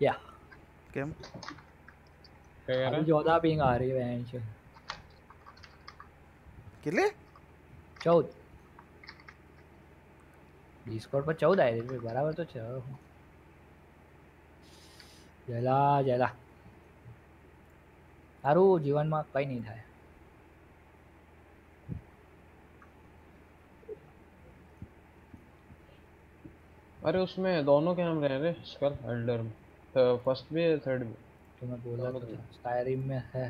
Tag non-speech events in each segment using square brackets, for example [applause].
या કેમ क्या कह अभी रहा चौदह पिंग आ रही है बहन से કેટલે चौदह डिस्कॉर्ड पर चौदह आई थी बराबर तो छ જલા જલા તારું જીવનમાં કઈ નહીં થાય अरे उसमें दोनों कैमरे हैं रे स्कल एल्डर में तो फ़र्स्ट भी है थर्ड भी तो मैं बोला तो। स्काईरिम में है।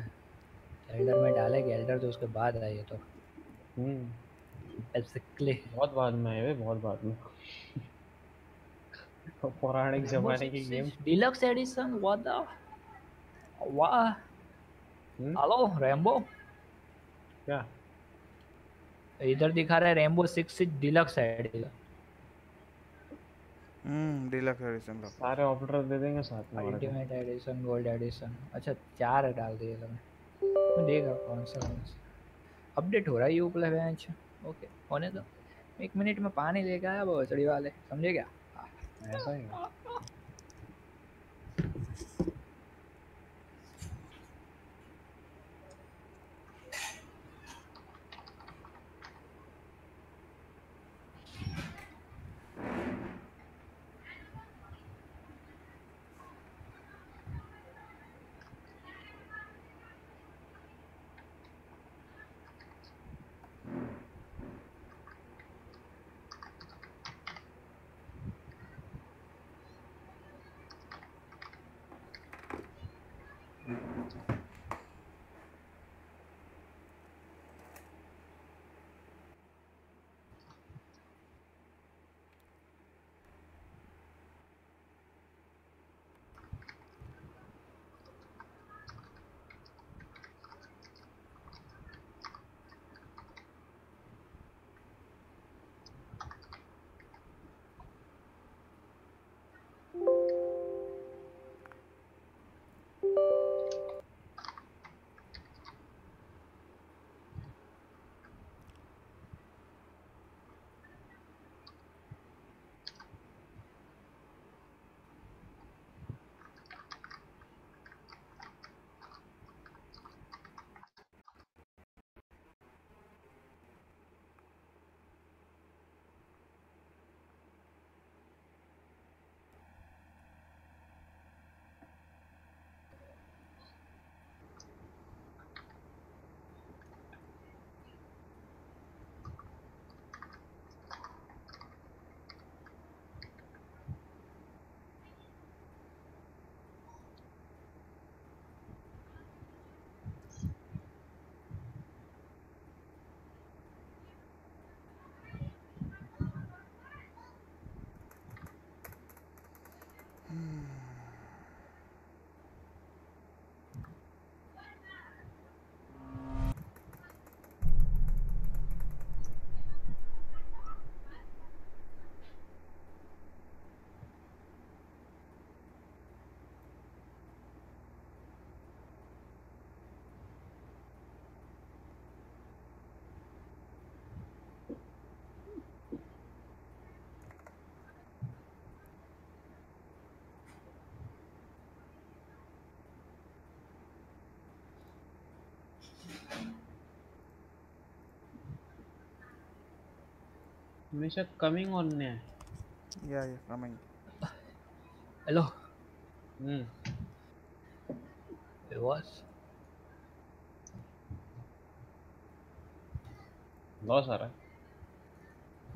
एल्डर में डालेंगे एल्डर तो उसके बाद आई है तो. हम्म। बेसिकली बहुत बाद में है वे बहुत बाद में। पौराणिक जमाने की game deluxe edition what the वाह। हम्म? हेलो रेम्बो क्या? इधर दिखा रहा है Rainbow Six deluxe edition hmm deluxe edition लो। सारे ऑपरेटर दे देंगे साथ में अल्टीमेट एडिशन गोल्ड एडिशन अच्छा चार डाल दिए तुमने मैं देखा कौन सा कौन सा। अपडेट हो रहा है यू प्लस बेंच ओके होने दो। एक मिनट में पानी लेके आया वो चढ़ी वाले समझे क्या? ऐसा ही। हमेशा कमिंग और नहीं है। या या coming hello hmm it was? बहुत सारा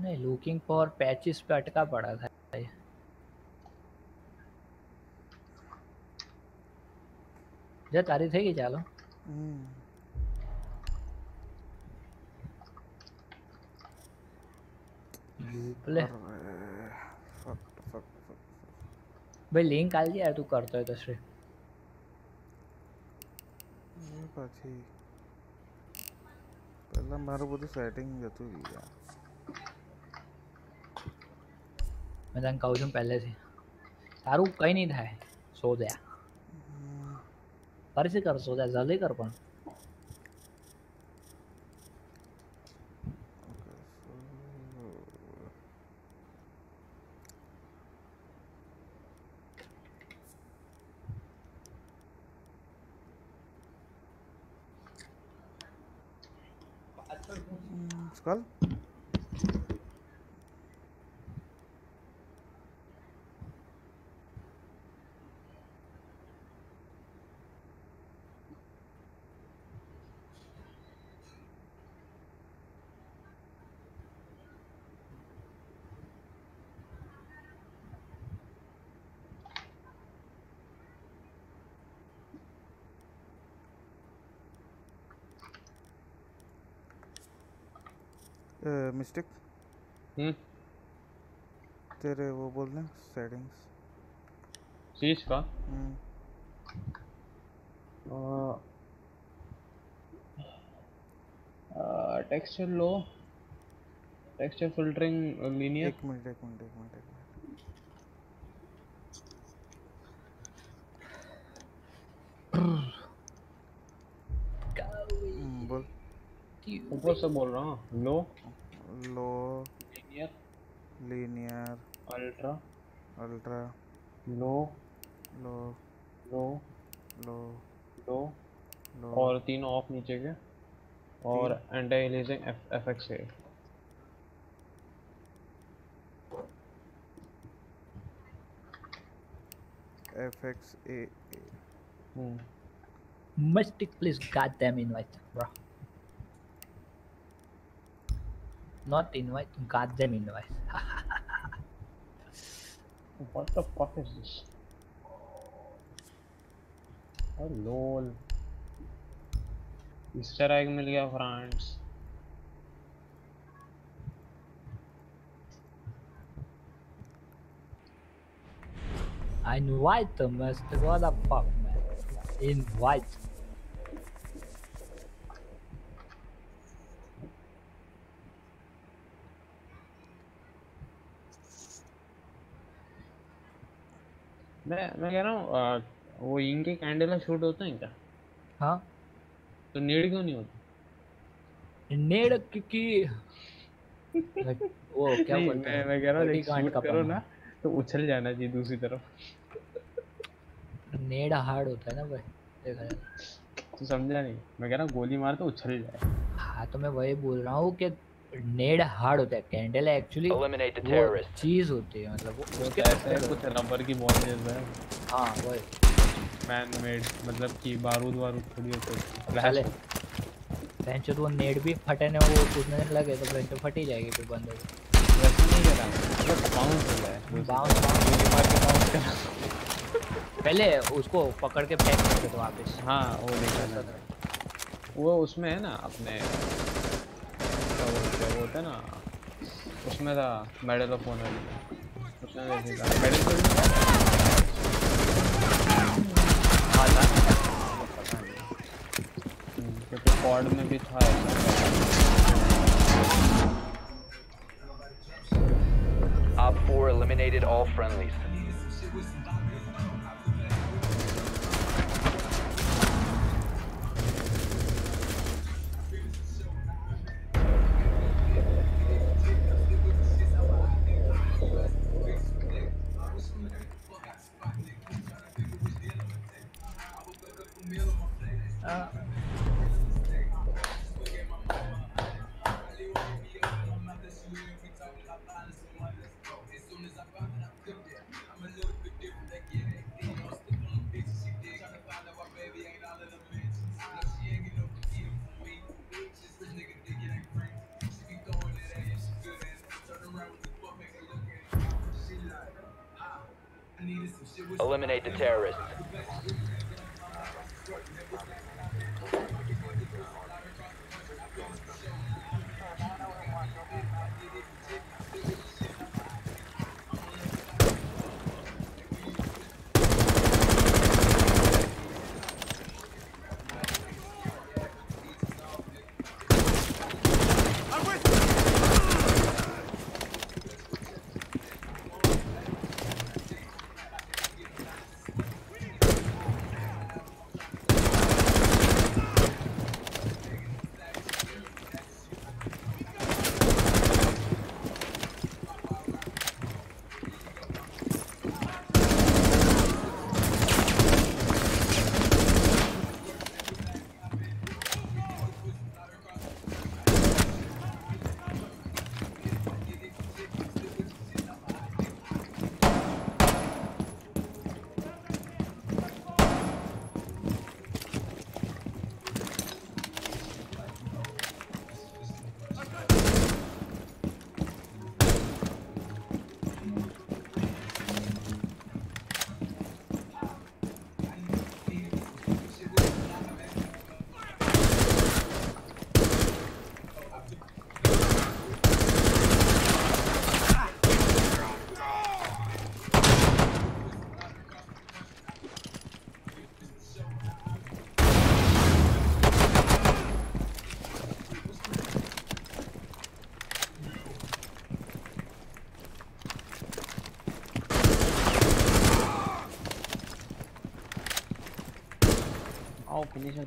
नहीं लुकिंग फॉर पैचेस पे अटका पड़ा था। ये जत आ रही कि चलो? हम्म hmm. ફક ફક ફક ભાઈ લિંક આલજે યાર તું કરતો હોય તો શ્રી એ પછી પહેલા મારું બધું સેટિંગ જતું રહ્યું મેં તને કહું છું પહેલેથી તારું કંઈ નહીં થાય શોધ્યા ફરીથી કર શોધ્યા જલ્દી કર પણ আজকাল मिस्टेक हम्म तेरे वो बोल दें सेटिंग्स चीज़ का? हम्म texture low. Texture filtering linear एक मिनट एक मिनट एक मिनट एक मिनट। हम्म, [coughs] बोल। ऊपर से बोल रहा हूँ। लो लो। Linear linear ultra ultra low low low low low low और तीनों ऑफ़ नीचे के। और एंटी एलिजिंग एफ़ एक्स है F X A hmm. Mystic, please goddamn invite, bro. Not invite, goddamn invite. [laughs] What the fuck is this? Oh lol. Easter egg मिल गया friends I invite the Mystic. What the fuck, man? Invite. मैं मैं कह रहा हूँ वो ink के candle shoot होते हैं क्या? हाँ। तो नीड क्यों नहीं होती? नेड़ की like, वो [laughs] क्या बोलते मैं हैं? मैं कह रहा हूँ शूट करो ना तो उछल जाना चाहिए दूसरी तरफ़। नेड़ हार्ड होता है ना भाई देखा जाए तू समझा नहीं मैं कह रहा हूँ गोली मार तो उछल जाए। हाँ तो मैं वही बोल रहा हूँ कि नेड हार्ड होता है कैंडल एक्चुअली चीज़ होती है मतलब वो तो ऐसे है कुछ रबर की बॉल है। हाँ वही। मैन मेड मतलब कि बारूद वारूद थोड़ी होती है। बेंच वो नेट भी फटे ना वो कूदने लगे तो बेंच फट ही जाएगी फिर बंदे को। वैसे नहीं करा। मतलब बाउंस हो जाए बाउंस बाउंस गोली मार के बाउंस करा पहले उसको पकड़ के फेंक थे वापस। हाँ वो देखा था। वो उसमें है ना अपने होता है ना उसमें था मेडल ऑफ़ ऑनर उसमें मेडल नहीं हम्म, क्योंकि कॉर्ड में भी था Op 4 eliminated all friendlies.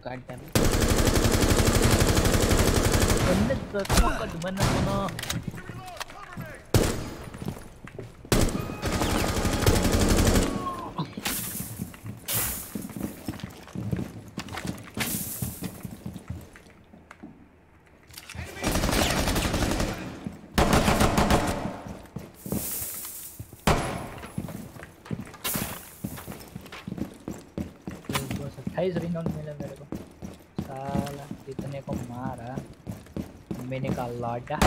आओ फिनिशर तो डैम बंदे तो कद बना बना अट्ठाईस रिनॉन मिले मेरे को साला इतने को मारा लाडा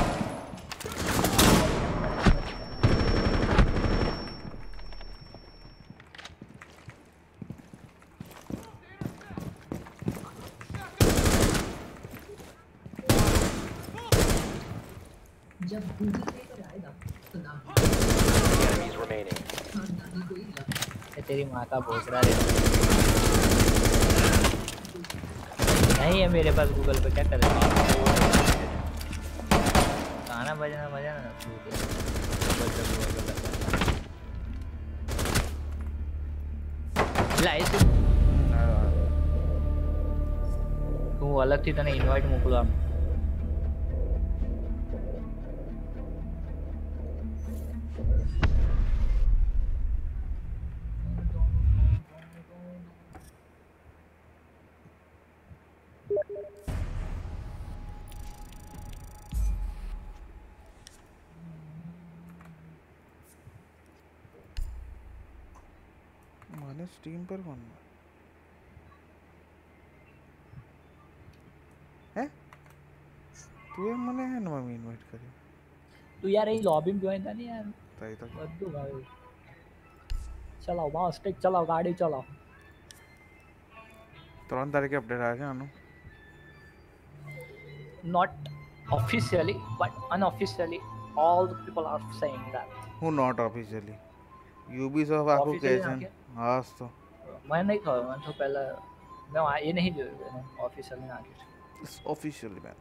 Enemies remaining. ये तेरी माँ का भोसड़ा रे नहीं है मेरे पास गूगल पे क्या कर તું અલગથી તને ઇન્વાઇટ મોકલું ಯಾರೇ ಈ ಲಾಬಿನ್ ಜಾಯಿನ್ ತಾನೆ ಯಾರು ಬದ್ದು ಭಾಯ್ चलाओ वहाँ स्टिक चलाओ गाड़ी चलाओ तुरंत तारीख अपडेट आया है अनु not officially but unofficially all the people are saying that who not officially ubisoft आपको कैसे हाँ तो मैं नहीं था मैं तो पहले मैं ये नहीं ऑफिशियली आगे ऑफिशियली मैं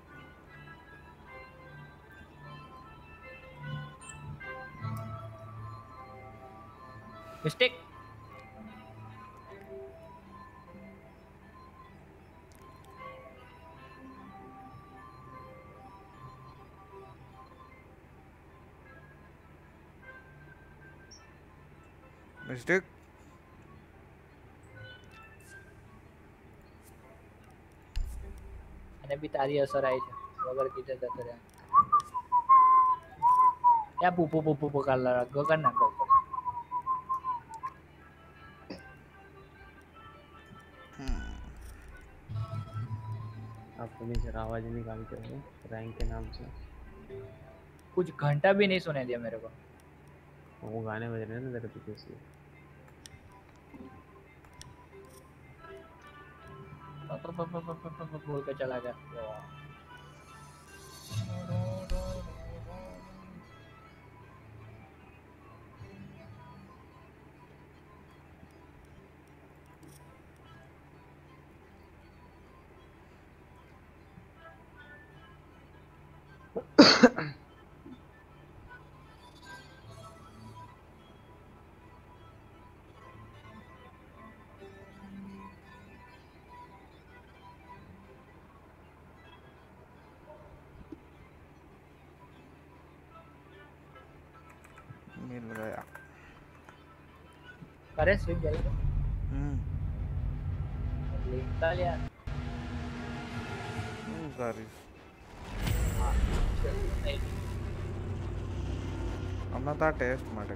છે ઓફિશિયલી મેન મિસ્ટેક મિસ્ટેક એને બી તારી અસર આવી છે વગર કીધે જતો રહ્યા ત્યાં પૂપુ પૂપુ પકાર લાગો કર નાખો आप से आवाज़ निकालते हो रैंक के नाम से कुछ घंटा भी नहीं सुने दिया मेरे को वो गाने बज रहे हैं ना तेरे पीछे से बोल के चला गया करे स्विच जल्दी હમ निकाल यार હું કરીશ हाँ, नहीं હમણાં તો આ ટેસ્ટ માટે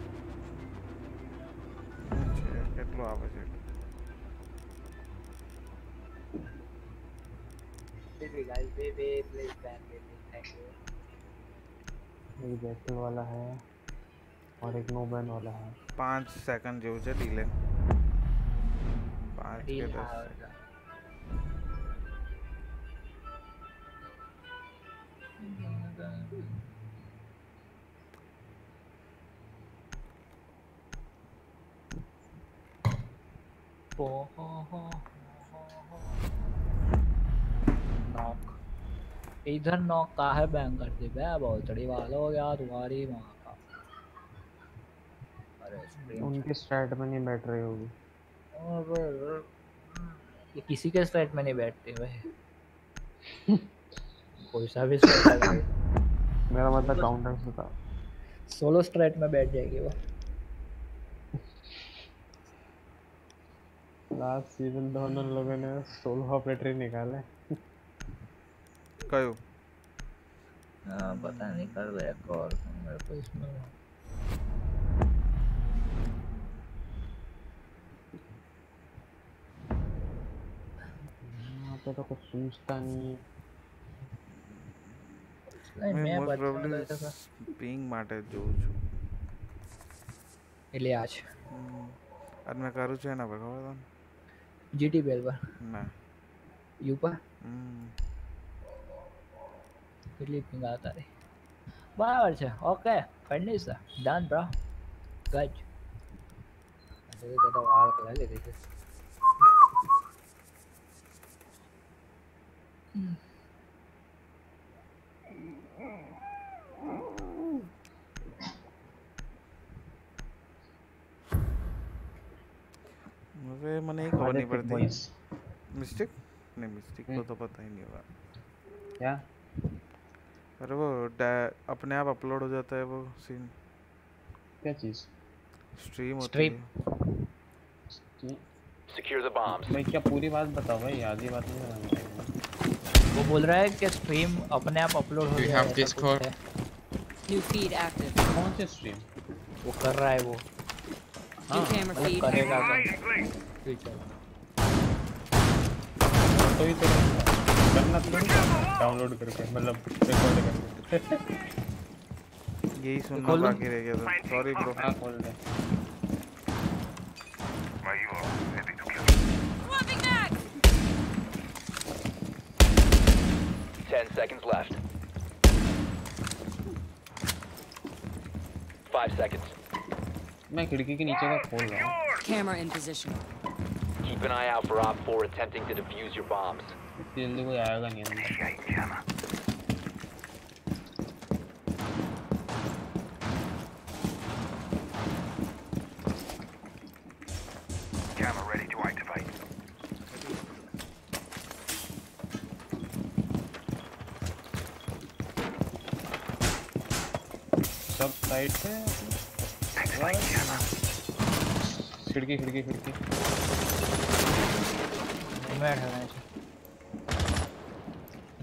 શું છે કેટલું આવે છે baby guys baby please ban baby thank you एक बैटल वाला है और एक नो बैन वाला है। पाँच सेकंड जो है डीले पाँच के दस। नॉक इधर नॉक का है? बैंग कर दे बे बहुत बड़ी बात हो गया तुम्हारी माँ उनके स्टार्ट में नहीं बैठ रही होगी ये किसी के स्ट्रेट में नहीं बैठते भाई। [laughs] कोई सा भी स्ट्रेट मेरा मतलब काउंटर से था। सोलो स्ट्रेट में बैठ जाएगी वो। लास्ट सीज़न दोनों लोगों ने सोलो ऑपरेटर निकाले। कयो? हाँ पता नहीं कर एक और। मेरे को इसमें यहाँ पे तो कुछ सूझता नहीं है नहीं મેં मैं મોસ્ટ बचपन પ્રોબ્લેમ में था પિંગ માટે જોઉં છું એટલે આજ હમ. આજ મેં કરું છું એના પર ખબર તને જીટી બેલ પર ના યુ પર હમ. કેટલી પિંગ આવતા રહી બરાબર છે ઓકે ફિનિશ ડન બ્રો ગજ અરે દાદા વાળ લાગી રહી मुझे मैंने एक और नहीं पड़ती। मिस्टेक नहीं मिस्टेक को hmm. तो पता ही नहीं होगा। क्या? अरे वो अपने आप अपलोड हो जाता है वो सीन क्या चीज़? स्ट्रीम होती है। सिक्योर द बॉम्ब्स मैं क्या पूरी बात बताऊँ भाई? आधी बात नहीं समझ वो बोल रहा है कि स्ट्रीम अपने आप अपलोड हो Do you जाए have ऐसा कुछ Discord? है। New feed active. कौन से स्ट्रीम वो कर रहा है वो। हाँ करेगा तो फ्यूचर तो ही। तो करना तो डाउनलोड करके मतलब रिकॉर्ड करके। यही सुनना बाकी रह गया था सॉरी ब्रो हाँ खोल दे। seconds left. Five seconds. मैं खिड़की के नीचे का खोल रहा हूँ Camera in position. Keep an eye out for Op 4 attempting to defuse your bombs. इतनी जल्दी कोई आएगा नहीं खिड़की खिड़की खिड़की।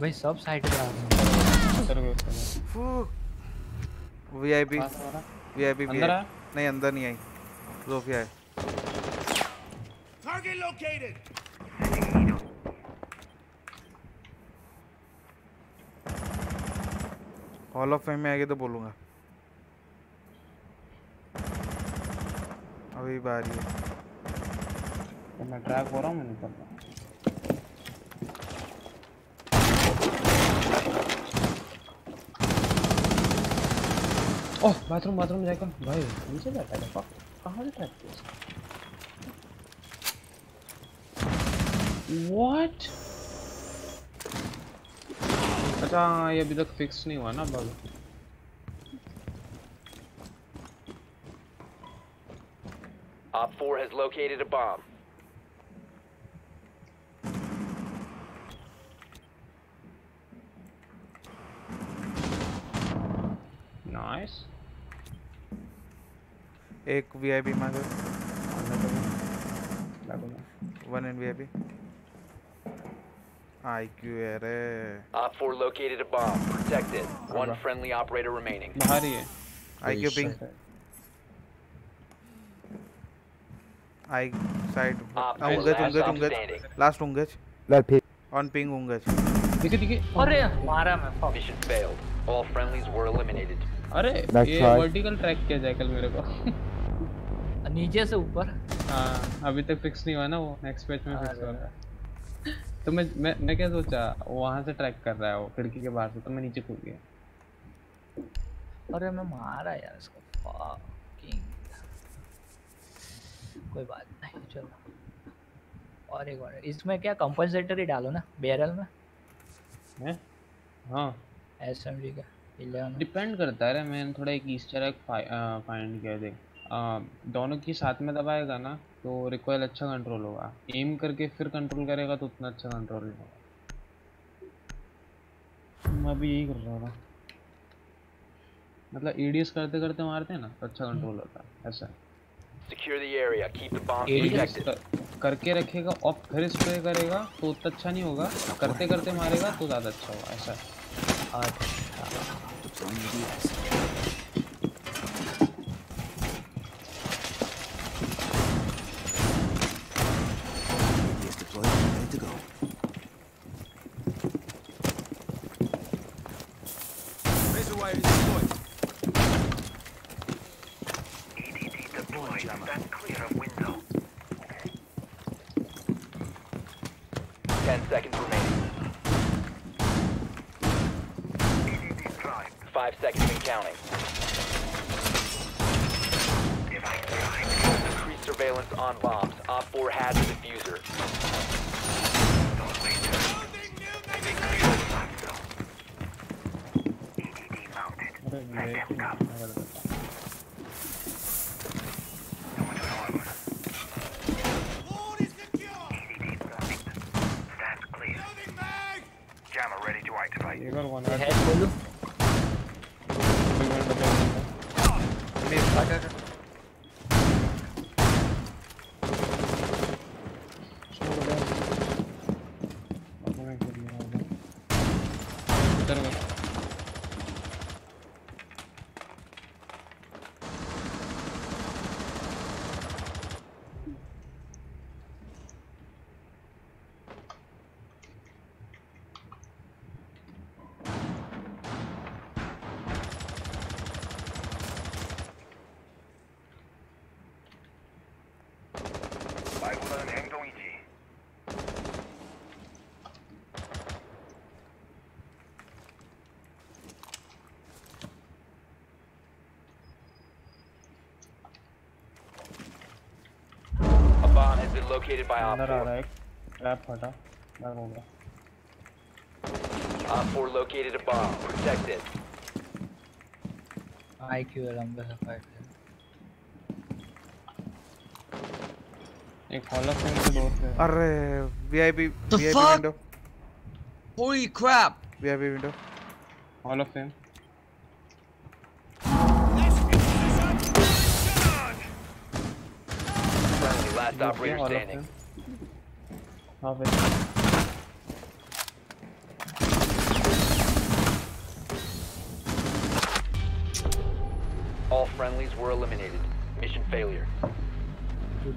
भाई सब साइड पे आ गए। वीआईपी वीआईपी अंदर आ नहीं अंदर नहीं आई। सोफिया है। Target located hall of fame में आगे तो बोलूँगा। अभी बारी है तो मैं ट्रैक हो रहा हूँ मैं निकल रहा ओह बाथरूम बाथरूम जाकर भाई नीचे बैठा है फक कहाँ से ट्रैक किया व्हाट अच्छा हाँ, ये अभी तक फिक्स नहीं हुआ ना bug Op 4 has located a bomb. Nice एक वीआईपी मांगे लगूँगा वन इन वीआईपी आईक्यू है रे Op 4 located a bomb. Protect it. One Alright. friendly operator remaining. बाहर ही है आईक्यू पिंग आई साइड। होंगे होंगे होंगे लास्ट होंगे लाल पे ऑन पिंग होंगे देखिए देखिए। अरे मारा मैं mission failed all friendlies were eliminated अरे ये वर्टिकल ट्रैक किया जाए कल मेरे को। [laughs] नीचे से ऊपर? हाँ अभी तक फिक्स नहीं हुआ ना वो। नेक्स्ट बैच में फिक्स होगा तो मैं मैं मैं क्या सोचा वहाँ से ट्रैक कर रहा है वो खिड़की के बाहर से तो मैं नीचे कूद गया। अरे मैं मारा यार इसको। कोई बात नहीं चलो। और एक बार इसमें क्या कंपनसेटर ही डालो ना बैरल में? हैं? हाँ। एसएमजी का 11 डिपेंड करता है मैंने थोड़ा एक ईस्टर एग फाइंड किया देख। दोनों की साथ में दबाएगा ना तो रिकॉयल अच्छा कंट्रोल होगा। एम करके फिर कंट्रोल करेगा तो उतना अच्छा कंट्रोल नहीं होगा। मैं भी यही कर रहा था मतलब एडीएस करते करते मारते हैं ना तो अच्छा कंट्रोल होता है ऐसा। Secure the area. Keep the bomb protected. कर, करके रखेगा और फिर स्प्रे करेगा तो उतना अच्छा नहीं होगा करते करते मारेगा तो ज़्यादा अच्छा होगा ऐसा अच्छा located by Op अंदर आ 4. रहा है ट्रैप फटा। मैं हो। गया Op 4 located a bomb. Protect it. है लंबे से फाइट एक हॉल ऑफ़ फेम के दोस्त है अरे VIP VIP window Holy crap! VIP window hall of fame Last operator standing. All friendlies were eliminated. Mission failure.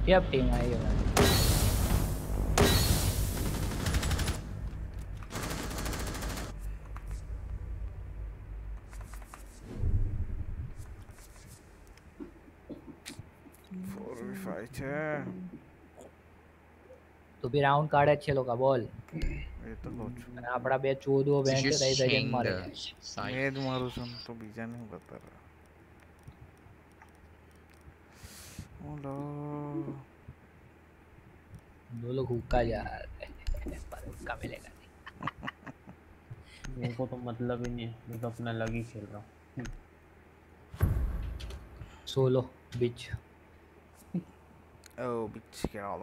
Yep, team, I uh, તો બી round કાઢે જ છે લોકો બોલ એ તો કહું છું અને આપડા બે ચોદો Did બેન્ચ you દઈ દઈને sing મારે the side? મેં જ મારું છું ને તો બીજાને હું બતા રહ્યા ઓલો दो लोग हुक्का जा रहे हैं पर हुक्का मिलेगा नहीं मेरे को तो मतलब ही नहीं है मैं तो अपना अलग ही खेल रहा हूँ solo beach O beach get all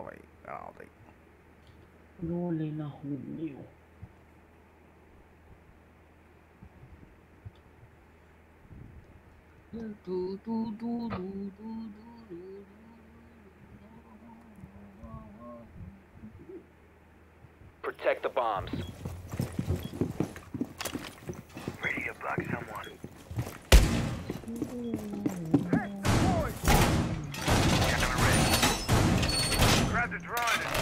Protect the bombs. Radio block someone. Hey, boys! Grab the drone.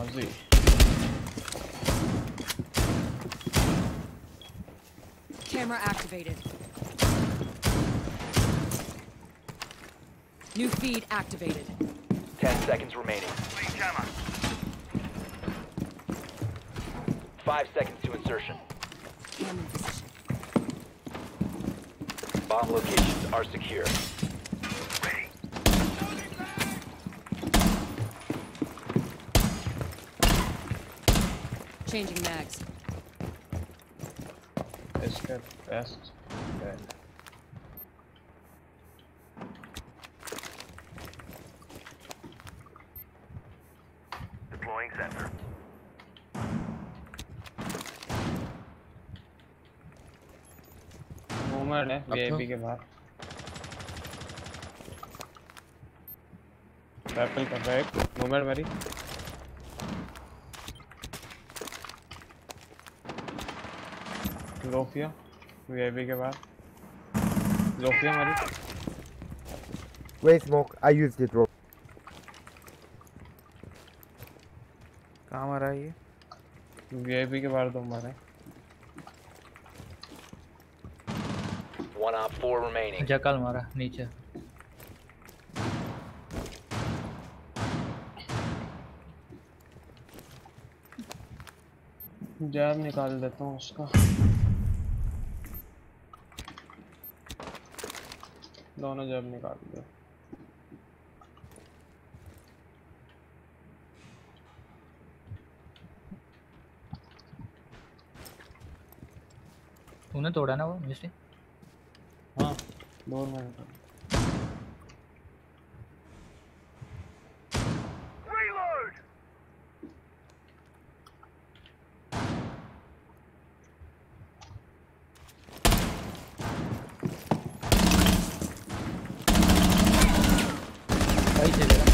मौजी Camera activated. New feed activated. Ten seconds remaining. Five seconds to insertion. Cam in position. Bomb locations are secure. Changing mags. इसके best Deploying sensor. Movement है तो- VIP के बाहर rappel कर रहा है एक मूवमेंट मेरी लोफिया वीआईपी के मेरी Wait, smoke. I used it, bro. कहाँ मरा है ये वीआईपी के बाहर दो मारे One op four remaining. Jackal मारा नीचे जैब निकाल देता हूँ उसका दोनों जब निकाल दो तूने तोड़ा ना वो मिस्टी? हाँ। दोनों में निकाल Reload! सही से जरा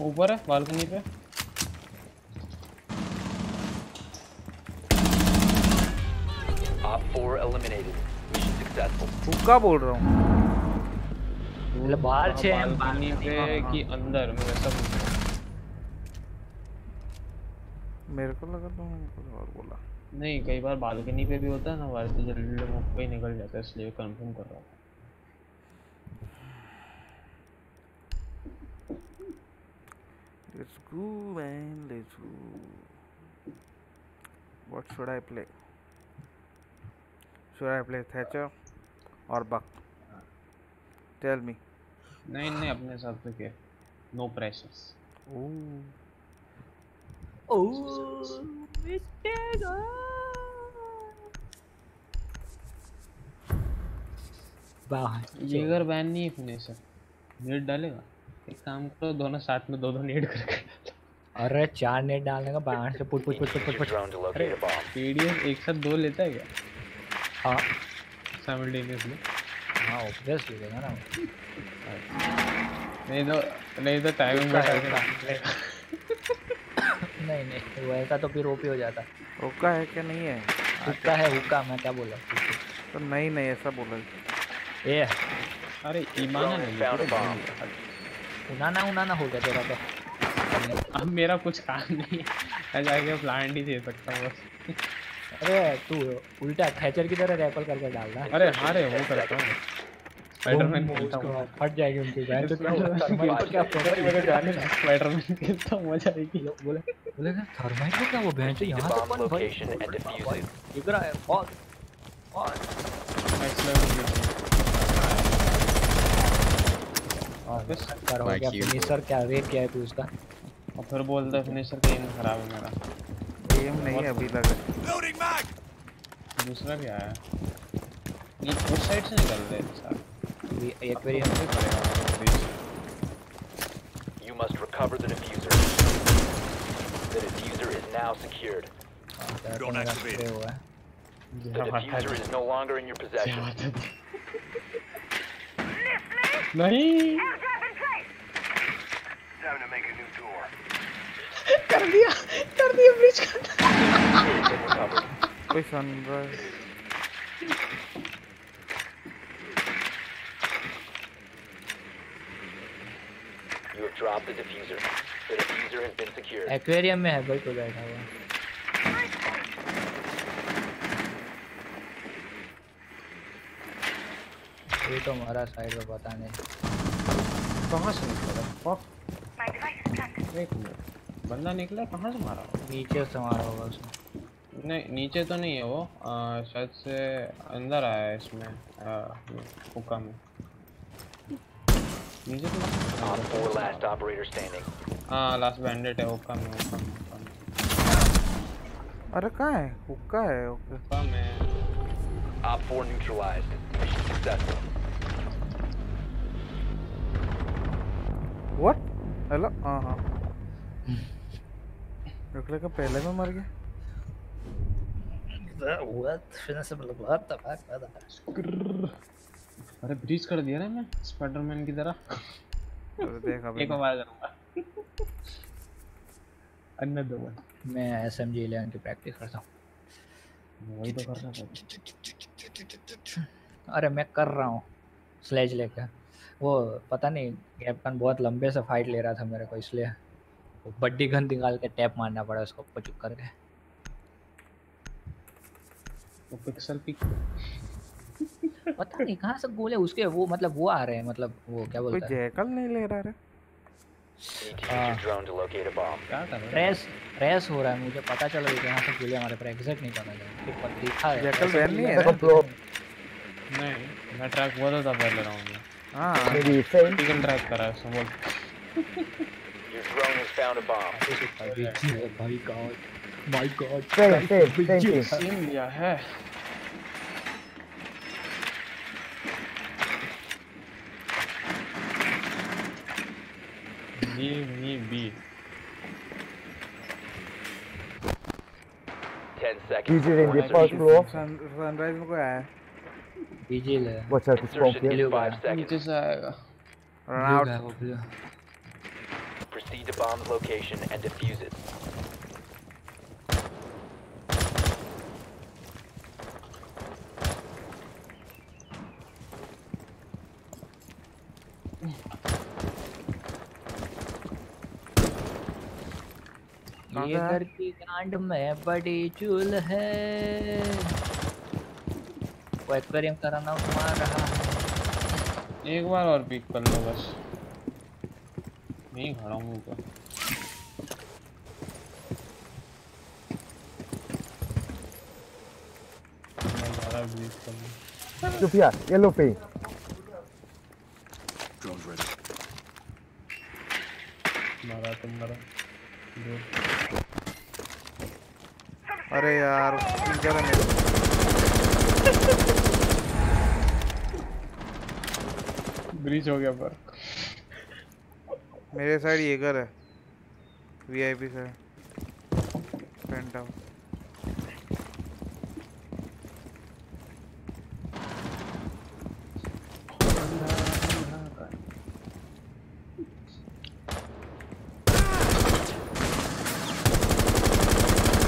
ऊपर है बालकनी पे। Op four eliminated. Mission successful. हुक्का बोल रहा हूँ। मतलब बाहर छे हैं, बालकनी बालकनी, पे हाँ, हाँ, कि अंदर मैं वैसा हूँ। मेरे को लगा तो मैंने कुछ और बोला। नहीं कई बार बालकनी पे भी होता है ना बाहर से जल्दी पे ही निकल जाता है इसलिए कंफर्म कर रहा हूँ। Let's go man, let's go. What should I play? Should I play Thatcher or Buck? Tell me. नहीं नहीं अपने हिसाब से क्या नो प्रेशर्स Ooh. बाहर ये अगर बैन नहीं है फिनिशर नेट डालेगा एक काम करो दोनों साथ में दो दो नेट करके। अरे चार नेट डालने का बाहर से put put put put put bomb. PDF एक साथ दो लेता है क्या? हाँ। साइमल्टेनियसली हाँ ऑब्वियसली देगा ना। नहीं तो नहीं तो टाइमिंग में [laughs] नहीं नहीं वैसा तो फिर ओपी हो जाता। हुक्का है क्या? नहीं है। हुक्का है हुक्का मैं क्या बोला? तो नहीं नहीं ऐसा बोला। ए अरे ईमान नहीं उनाना उनाना हो गया तेरा तो। अब मेरा कुछ काम नहीं है। मैं जाके प्लांट ही दे सकता हूँ। बस अरे तू उल्टा खैचर की तरह रैपल करके डाल रहा अरे हाँ रे वो करता हूँ। स्पाइडरमैन खेलता हूँ। फट जाएगी उनकी बहन तो क्या जाने स्पाइडरमैन खेलता हूँ मज़ा आएगी। बोले बोले थर्माइट को क्या वो यहाँ से कौन भाई बहुत नेक्स्ट लेवल बस कर हो गया. फिनिशर क्या रेट क्या है तू उसका और फिर बोलता है फिनिशर का एम खराब है मेरा एम नहीं है अभी लगा Loading mag! दूसरा क्या है ये उस साइड से निकल रहे हैं सारे ये एक बारी करना ही पड़ेगा You must recover the diffuser. The diffuser is now secured. Drone activated. हुआ है The diffuser is no longer in your possession. नहीं Time to make a new tour. कर दिया कर दिया ब्रिज कर Diffuser has been recovered. कोई sunrise You have dropped the diffuser. The diffuser has been secured. Aquarium में है भाई तो बैठा हुआ ये तो हमारा साइड में पता नहीं कहाँ से निकला फक एक मिनट बंदा निकला कहाँ से मारा नीचे से मारा होगा उसने। नहीं नीचे तो नहीं है वो। आ, शायद से अंदर आया है इसमें हुक्का में। नीचे तो Op 4 last हाँ लास्ट बैंडेड है ओका में ओका में अरे कहाँ है? हुक्का है ओका। में Op 4 neutralized. Mission successful. What hello हाँ हाँ। रुकले का पहले में मर गया What? मतलब what the fuck? What the fuck? अरे ब्रीच कर दिया ना मैं स्पाइडरमैन की तरह। अरे देख अभी एक और मार करूँगा। अनदर वन मैं SMG 11 की प्रैक्टिस करता हूँ। वही तो कर रहा था। अरे मैं कर रहा हूँ स्लेज लेकर वो पता नहीं कैप्टन बहुत लंबे से फाइट ले रहा था मेरे को इसलिए। वो बड्डी गन निकाल के टैप मारना पड़ा उसको पचुक करके। वो पिक्सल पिक पता नहीं कहाँ से गोले उसके वो मतलब वो आ रहे हैं मतलब वो क्या कोई बोलते हैं? जैकल नहीं ले रहा रहा है? रेस रेस हो रहा है मुझे पता चल रहा है कहाँ से गोले हमारे पर एग्जैक्ट नहीं पता चला फिर पता दिखा है। जैकल बैन नहीं है. नहीं मैं ट्रैक हुआ था पहले राउंड में हाँ। same. टिकल ट्रैक करा है उसने बोल। drone has found a bomb. भाई god my god Same, same, same thing. Scene लिया है Give me B. 10 seconds. Usually in before the first insertion. floor. Sun sunrise में कोई आया है डीजिल है Watch out, it's Insertion from in here. 5 seconds. नीचे से आएगा रन ब्लू आउट है वो blue Proceed to bomb's location and defuse it. कहाँ ये से है? घर की गांड में बड़ी चूल है वो एक्वेरियम का रन आउट मार रहा है एक बार और पिक कर लो बस नहीं खड़ा हूँ ऊपर मैं ज़्यादा ब्रीथ कर लूँ ping. Drone's ready. मरा तुम मरा अरे यार इधर है मेरे ब्रीच हो गया पर मेरे साइड ये घर है। VIP sir paint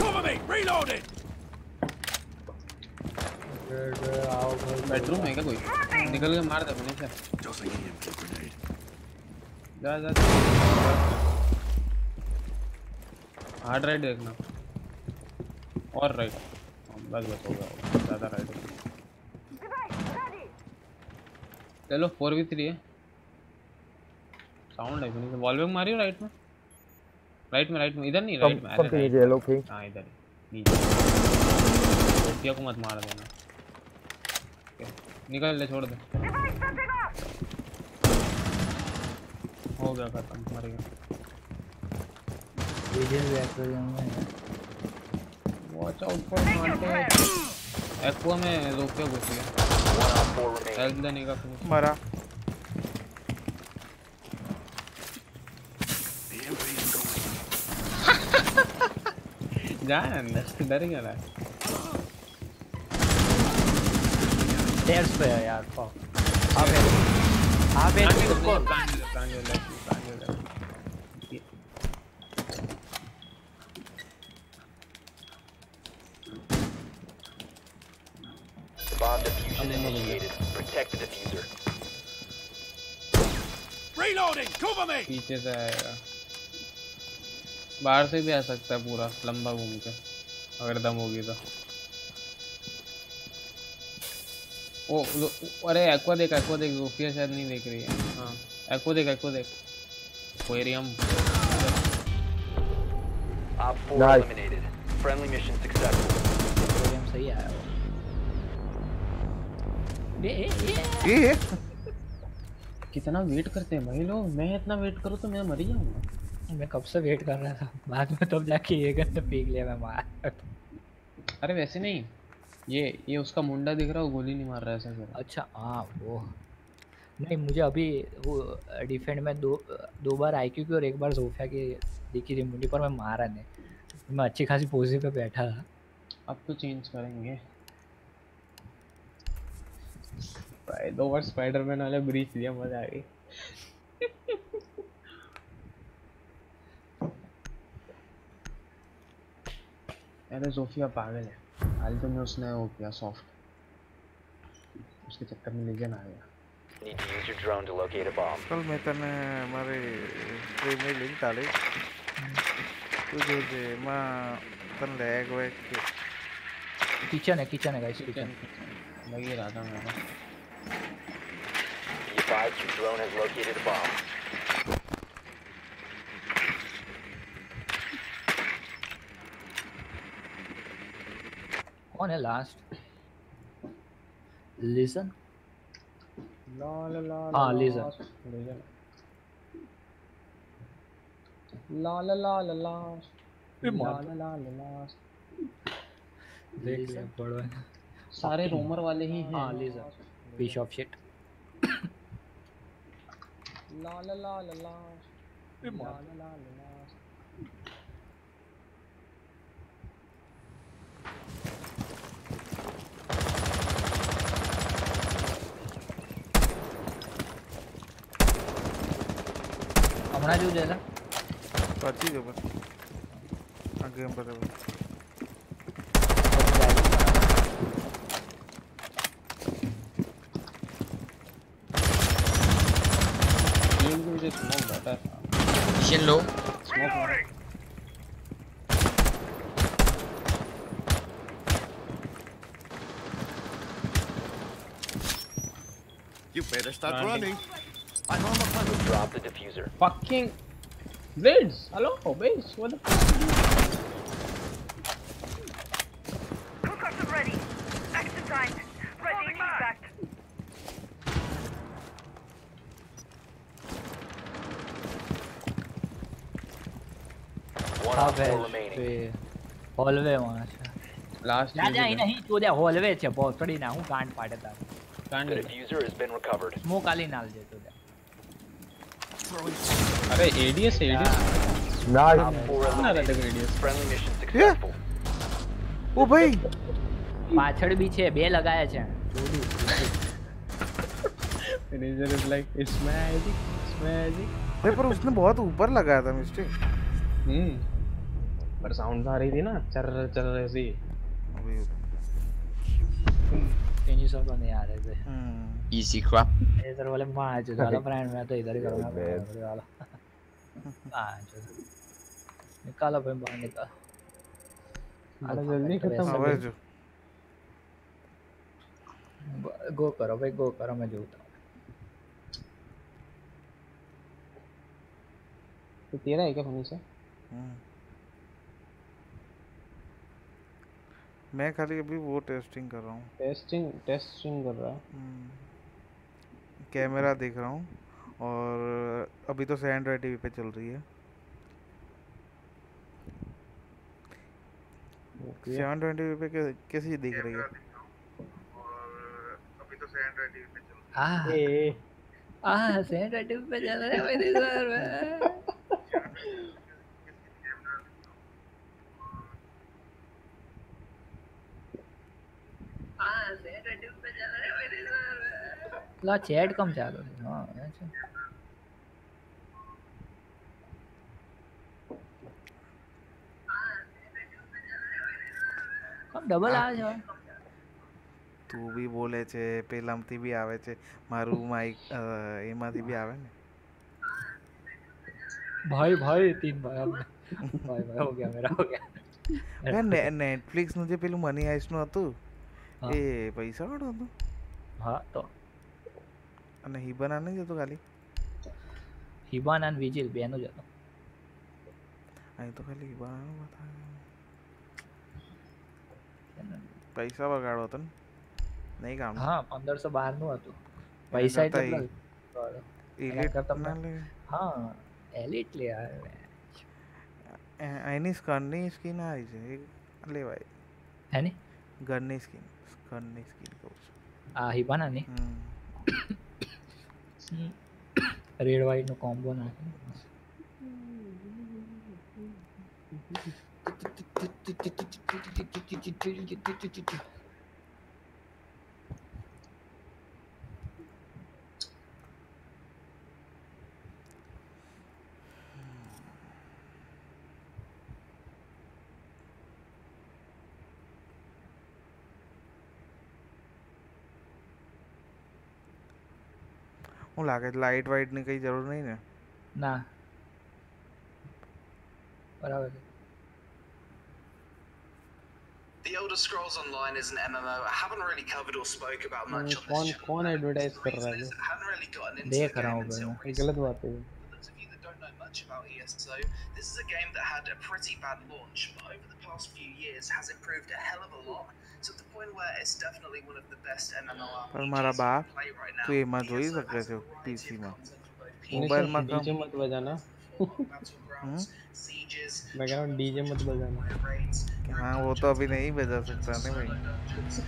Cover me! Reloading! Bedroom है क्या कोई निकल के मार दे अपने से Tossing EMP grenade. जा जा हार्ड राइट देखना। और राइट बस बस हो गया ज़्यादा राइट चलो फोर वी थ्री है। साउंड है फिर वॉल्विंग मारी हो राइट में? राइट में राइट में। इधर नहीं राइट में। अरे is right। yellow ping. हाँ इधर नीचे। को मत मार देना। निकल ले छोड़ दे। हो गया खत्म मर गया। डीजिल भी में है। वॉच आउट फॉर मार्टे एक्वा में रोके घुस गया. हेल्थ देने का मरा The EMP is going. जा अंदर डर गया रहा स्टेयर्स पे है यार फक अबे अबे तुमको Bomb diffusion initiated. Protect the diffuser. Reloading! Cover me! पीछे से आएगा बाहर से भी आ सकता है पूरा लंबा घूम के अगर दम होगी तो ओ लो- अरे एक्वा देख एक्वा देख रूफिया शायद नहीं देख रही है हाँ एक्वा देख एक्वा देख। Aquarium Op 4 Nice. eliminated. Friendly mission successful. सही आया वो। ये ये कितना वेट करते हैं भाई लोग? मैं इतना वेट करूँ तो मैं मर ही जाऊँगा। मैं कब से वेट कर रहा था? बाद में तब जाके ये गन पीक लिया मैं मार अरे वैसे नहीं। ये ये उसका मुंडा दिख रहा है वो गोली नहीं मार रहा है ऐसा। अच्छा हाँ वो। नहीं, मुझे अभी वो डिफेंड में दो दो बार आईक्यू की और एक बार जोफिया की दिखी थी मुंडी पर मैं मारा नहीं। मैं अच्छी खासी पोजिशन पे बैठा था। अब तो चेंज करेंगे। दो बार स्पाइडरमैन वाले ब्रीच दिया, मज़ा आ गई। अरे जोफिया पागल है। आज तो मैं उसने वो किया सॉफ्ट उसके चक्कर में लेजन आ गया। Need to use your drone to locate a bomb. कल मैं तने मारे स्ट्रीम में लिंक डाले तू जो जे माँ तन लैग वैग के किचन है किचन है गाइस किचन किचन लग ही रहा था मेरा Be advised your drone has located a bomb. कौन है लास्ट लिसन ला ला ला हाँ, ला, लेजर। लेजर ला ला ला ला ला ए, ला मार ला ला ला ला देख ले बड़ा सारे रोमर वाले ही हैं हाँ लेजर पीस ऑफ़ शिट ला ला ला ला ला હમણાં જોઈ લેલા પહોંચી ગયો પછી આગળ એમ બરાબર Mission low. Smoke one. You better start nice. running. Drop the diffuser. fucking Blades hello Blades what the fuck Hookups are ready. Action time. Ready back. One હા on four ભાઈ remaining. હોલવે માં છે last ના જાય નહીં તું દે હોલવે છે ભોસડી ના હું ગાંઠ પાડે તાર can't The diffuser has been recovered. Smoke આલી નાલ દે તું દે अरे ADS ADS Nice. Four ना रहता eliminated. ADS Friendly mission successful. ઓ ભાઈ પાછળ બી છે બે લગાયા છે Eraser is like it's magic it's magic भाई पर उसने बहुत ऊपर लगाया था मिस्टेक हम्म पर साउंड आ रही थी ना चर चर ऐसी चेंज ही सब नहीं आ रहे थे इजी क्रॉप इधर वाले माँ जो वाला ब्रांड में तो इधर ही करूँगा वाला हाँ जो निकालो भाई बाहर निकाल अरे जल्दी खत्म हो जो गो करो भाई गो करो मैं जो उठा तो तेरा है क्या फिनिश है हम्म मैं खाली अभी वो टेस्टिंग कर रहा हूँ। टेस्टिंग टेस्टिंग कर रहा है। हम्म। कैमरा देख रहा हूँ और अभी तो सैंड्रॉइड टीवी पे चल रही है। ओके सेवन ट्वेंटी पे कै- कैसी दिख रही है? अभी तो सैंड्रॉइड टीवी पे चल आ ए आ सेंटर पे चल रहे मेरे सर। [laughs] [laughs] લા ચેટ કમ ચાલુ છે? હા છે. ડબલ આવે છે? તું બી બોલે છે પેલામથી બી આવે છે. મારું માઈક એમાંથી બી આવે ને? ભાઈ ભાઈ તીન ભાઈ ભાઈ ભાઈ હો ગયા મેરા હો ગયા. નેટફ્લિક્સનું જે પેલું મની હાઈસ્ટનું હતું એ પૈસા વાળું હતું? હા તો. અને હિબાના નહી જતો ખાલી હિબાના અને વિજિલ બેનો જતો અહીં તો ખાલી હિબાના નો વાત આ પૈસા બગાડો હતો નહી કામ હા 1500 બહાર નું હતું પૈસા હા એલિટ લે આ એની સ્કન ની સ્કિન આ છે એ લેવાય એની ઘરની સ્કિન સ્કન ની સ્કિન કહું છું આ હિબાનાની હમ રેડ વાઇટ નો કોમ્બો નાખે હું લાગે છે લાઇટ વાઇટની કઈ જરૂર નહીં ને ના બરાબર છે The Elder Scrolls Online is an MMO I haven't really covered or spoke about much on कौन this channel. कौन एडवर्टाइज कर रहा है I haven't really gotten into देख the रहा game हूँ until भाई ये गलत बात है much about ESO. This is a game that had a pretty bad launch, but over the past few years has improved a hell of a lot to the point where it's definitely one of the best MMORPGs पर मारा बाप तू ये मत रोई सब कैसे हो पीसी में मोबाइल में डीजे मत बजाना मैं कह रहा हूँ डीजे मत बजाना हाँ वो तो अभी नहीं बजा सकता ना भाई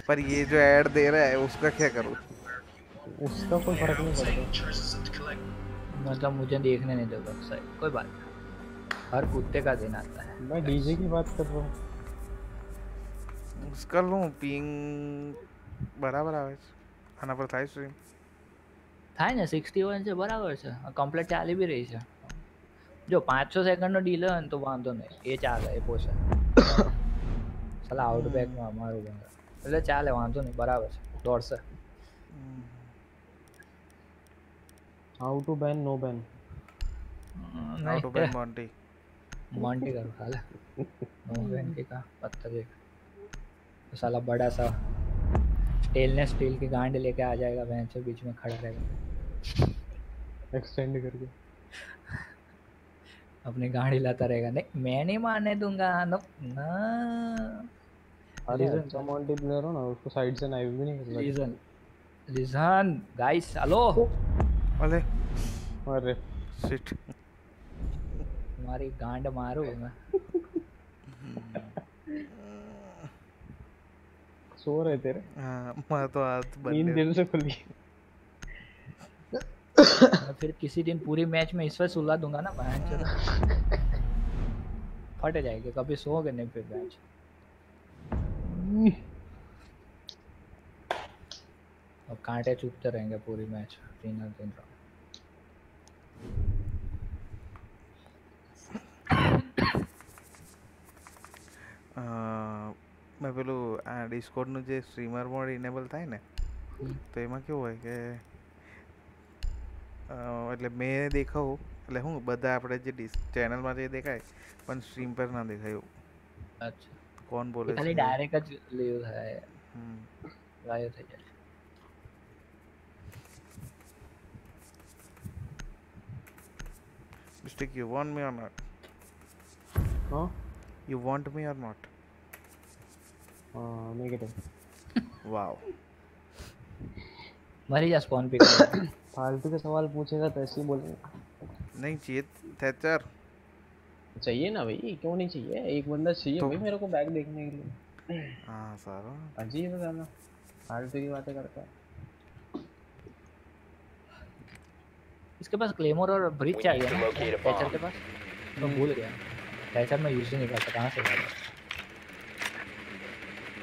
पर ये जो ऐड दे रहा है उसका क्या करूँ उसका कोई फ़र्क नहीं पड़ता मतलब मुझे देखने नहीं देगा सही कोई बात नहीं हर कुत्ते का दिन आता है मैं डीजे की बात कर रहा हूँ उसका लूँ पिंग બરાબર આવે છે આના પર થાય સ્ટ્રીમ થાય ને સિક્સટી વન છે બરાબર છે કમ્પ્લેટ ચાલી બી રહી છે જો પાંચસો સેકન્ડનો ડીલે હોય ને તો વાંધો નહીં એ ચાલે એ પોસે સલા આઉટબેકમાં અમારું બંધ એટલે ચાલે વાંધો નહીં બરાબર છે દોડશે how to ban no ban. Hmm, how to ban Monty Monty का उठा नो बैन के का पत्थर एक। तो साला बड़ा सा स्टेनलेस स्टील की गांड लेके आ जाएगा बहन से बीच में खड़ा रहेगा। एक्सटेंड करके। अपने गांड हिलाता रहेगा। नहीं मैं नहीं मारने दूँगा। नो ना। अरे अच्छा मॉन्टी प्लेयर हो ना उसको साइड से नाइफ भी नहीं कर सकता रीजन रिजान गाइस हेलो अरे। अरे। शिट तुम्हारी गांड मारो मैं। सो रहे तेरे हाँ मैं तो आज बंद तीन दिन से खुली। फिर किसी दिन पूरी मैच में इस बार सुला दूँगा ना बहन चलो। फट जाएगी कभी सो गए नहीं फिर मैच। और कांटे चुपते रहेंगे पूरी मैच तीन दिन મેં પેલું આ ડિસ્કોડનું જે સ્ટ્રીમર મોડ ઇનેબલ થાય ને તો એમાં કેવું હોય કે એટલે મેં દેખાવું એટલે હું બધા આપણે જે ડિસ ચેનલમાં જે દેખાય પણ સ્ટ્રીમ પર ના દેખાયું અચ્છા કોણ બોલે ખાલી ડાયરેક્ટ જ લેવ થાય ગાયો થઈ જાય Mystic, you want me or not? हाँ You want me or not? हाँ नेगेटिव [laughs] Wow. मरी जा स्पॉन पिक [coughs] फालतू के सवाल पूछेगा तो ऐसे ही बोलेंगे। नहीं चाहिए थेचर चाहिए ना भाई क्यों नहीं चाहिए? एक बंदा चाहिए तो- भाई मेरे को बैग देखने के लिए। हाँ सारा। अजीब है ज़्यादा फालतू की बातें करता है। इसके पास क्लेमोर और ब्रिज चाहिए ना? कैचर के पास? तो भूल गया। कैचर में यूज़ ही नहीं करता कहाँ से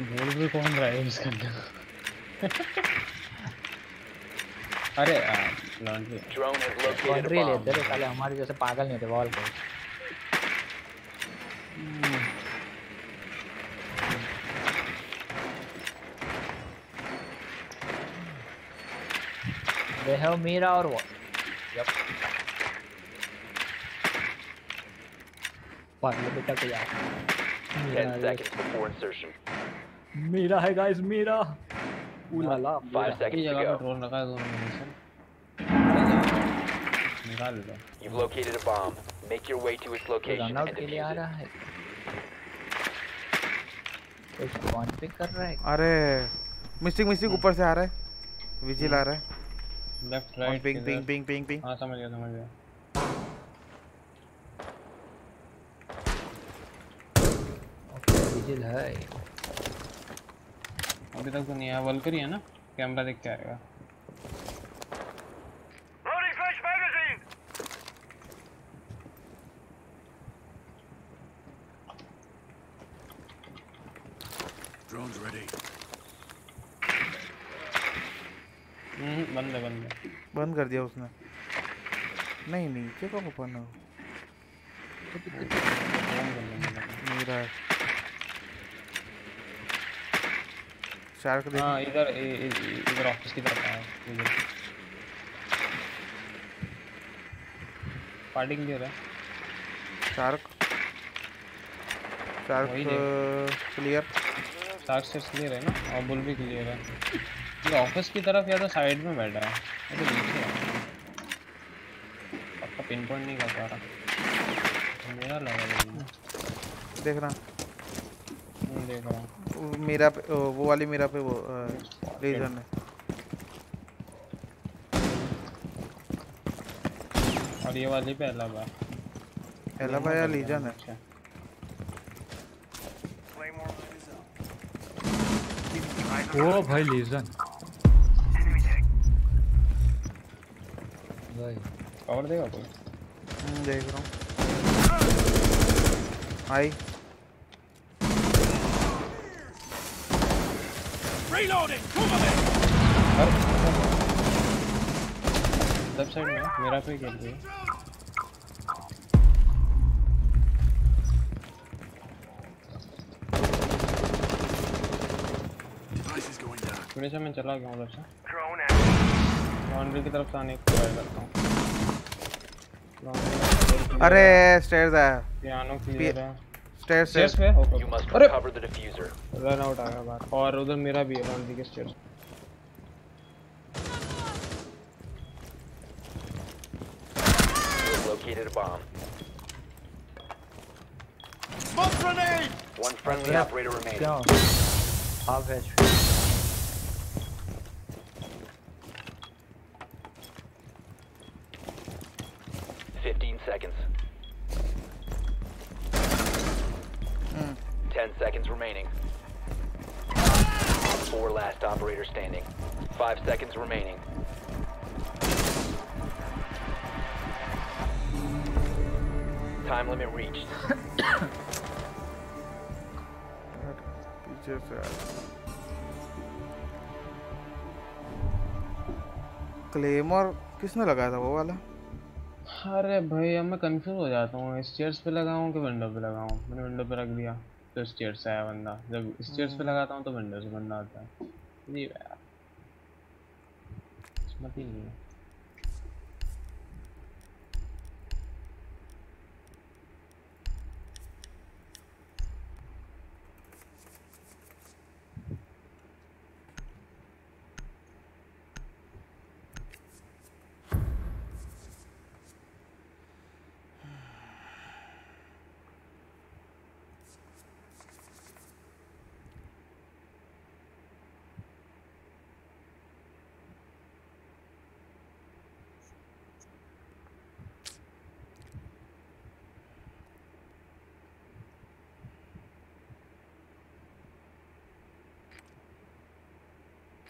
बोल भी कौन रहा है इसके अंदर? [laughs] अरे लॉन्ड्री लेते थे साले हमारे जैसे पागल नहीं थे वॉल को। They have Mira or what? Yep. पागल बेटा को यार Ten seconds before insertion. मीरा है गाइस मीरा उलाला Five ये seconds to go. है दोनों में से निकाल लो You've located a bomb. Make your way to its location and out के लिए आ defuse it. रहा है कोई स्पॉन पिक कर रहा है अरे मिस्टिक मिस्टिक ऊपर से आ रहा है विजिल आ रहा है left right ping ping ping ping ping हाँ समझ गया समझ गया। ओके विजिल है। अभी तक तो नहीं आया वलकरी है ना? कैमरा देख के आएगा! Drone's ready. हम्म बंद है बंद है। बंद कर दिया उसने। नहीं नीचे का ओपन है मेरा शार्क हाँ इधर इधर ऑफ़िस की तरफ़ आया। इधर पार्टी क्लियर है शार्क। Shark clear. सात स्टेप्स क्लियर है ना? और बुल भी क्लियर है। ये ऑफ़िस की तरफ़ या तो साइड में बैठा है? या तो नीचे है। पक्का पिन पॉइंट नहीं कर पा रहा। मेरा लगा है। देखना नहीं देख रहा हूँ। वो मेरा पे वो वाली मेरा पे वो रीजन है और ये वाली पे अलावा बार एलाबा या लीजन है अच्छा. ओ भाई लीजन कवर देगा कोई? देख रहा हूँ। आई। Reloading! लेफ़्ट साइड में मेरा पे खेल रही है. थोड़ी सा मैं चला गया उधर से। बाउंड्री की तरफ़ से आने की ट्राई करता हूँ। अरे स्टेयर्स आया पियानो क्लियर है स्टेयर्स स्टेयर्स पे ओके must अरे recover the diffuser. Run out आ गया बाहर और उधर मेरा भी है बाउंड्री के stairs located a bomb. Smoke grenade! One friendly Yeah. operator remaining. क्यों हाफ़ एच किसने लगाया था वो वाला? अरे भाई अब मैं कंफ्यूज हो जाता हूँ। स्टेयर्स पे लगाऊँ कि विंडो पे लगाऊँ? मैंने विंडो पे रख दिया तो स्टेयर्स आया बंदा। जब स्टेयर्स पे लगाता हूँ तो विंडो से बंदा आता है। जी यार ही नहीं है।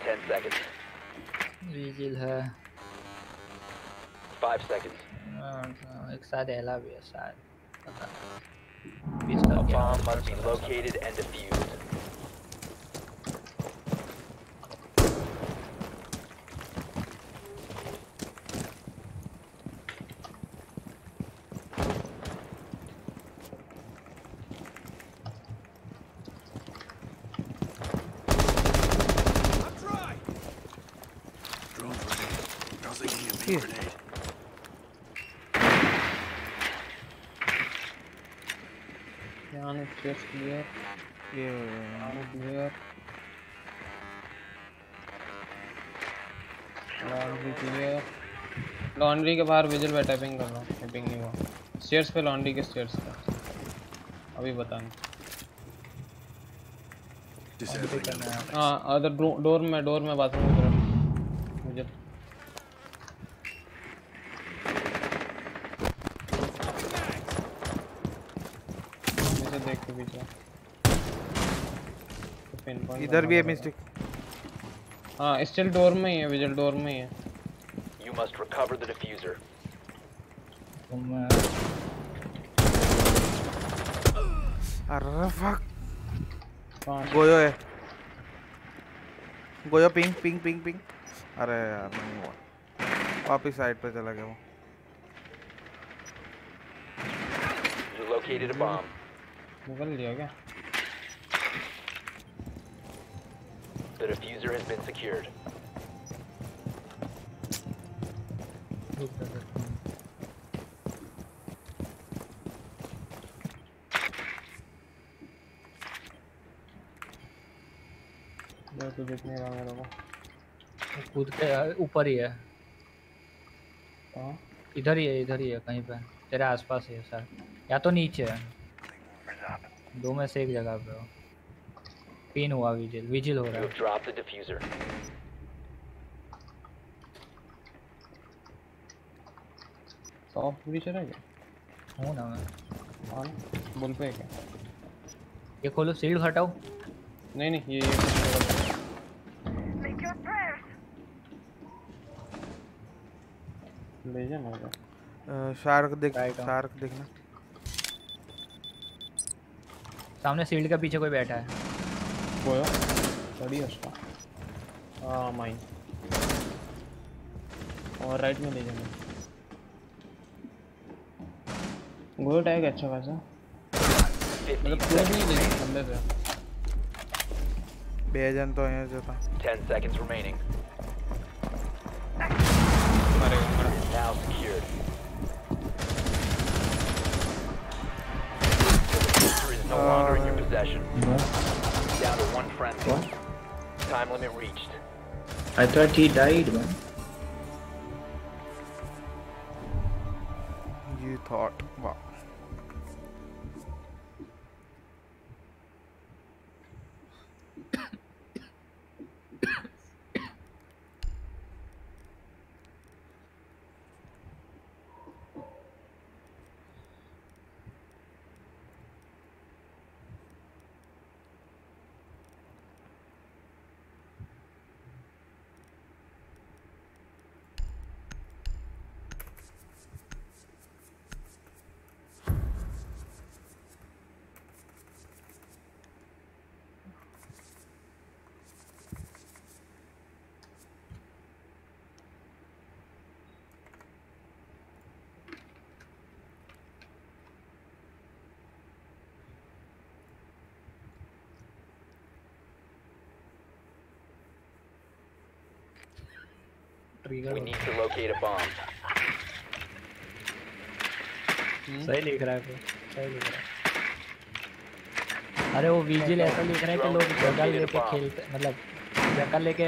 Insertion in 10 seconds. विजिल है Five seconds. हाँ, एक साथ एला भी है शायद पता नहीं। A पिस्टल के bomb हाथ must be पर थोड़ा सा। located and defused. Laundry clear laundry के बाहर विजिल बैठा पिंग कर रहा हूँ पिंग नहीं हुआ। स्टेयर्स पे लॉन्ड्री के स्टेयर्स पे। अभी बताना हाँ। अदर डोर में डोर में बाथरूम की तरफ़। देख के पीछे। इधर भी है मिस्टेक हाँ स्टिल डोर में ही है विजिल डोर में ही है। You must recover the diffuser. तुम अरे फक पाँच गोयो है Goyo ping ping ping ping अरे यार नहीं हुआ वापिस साइड पे चला गया वो You located a bomb. निकल लिया क्या The diffuser has been secured. जो तू दिख नहीं रहा मेरे को। कूद के ऊपर ही है। कहाँ इधर ही है इधर ही है कहीं पे। तेरे आसपास ही है सर या तो नीचे है। दो में से एक जगह पे हो। पिन हुआ विजिल विजिल हो रहा have dropped the diffuser. Soft breach है क्या है हूँ ना। मैं हाँ बुल पे क्या? ये खोलो सील्ड हटाओ। नहीं नहीं ये ये. ले जा ना शार्क देख शार्क देखना। सामने सील्ड के पीछे कोई बैठा है। गोयो बड़ी है उसका। हाँ माइन और राइट में ले जाना। गोल्ड टैग अच्छा खासा मतलब भी नहीं तो था 10 seconds remaining. Now secured. No longer in your possession. down to one friend. What? time limit reached. I thought he died man. You thought. Trigger We need to locate a bomb. सही लिख रहा है फिर सही लिख रहा है। अरे वो विजिल ऐसा लिख रहा है कि लोग जगह लेके खेलते मतलब जगह लेके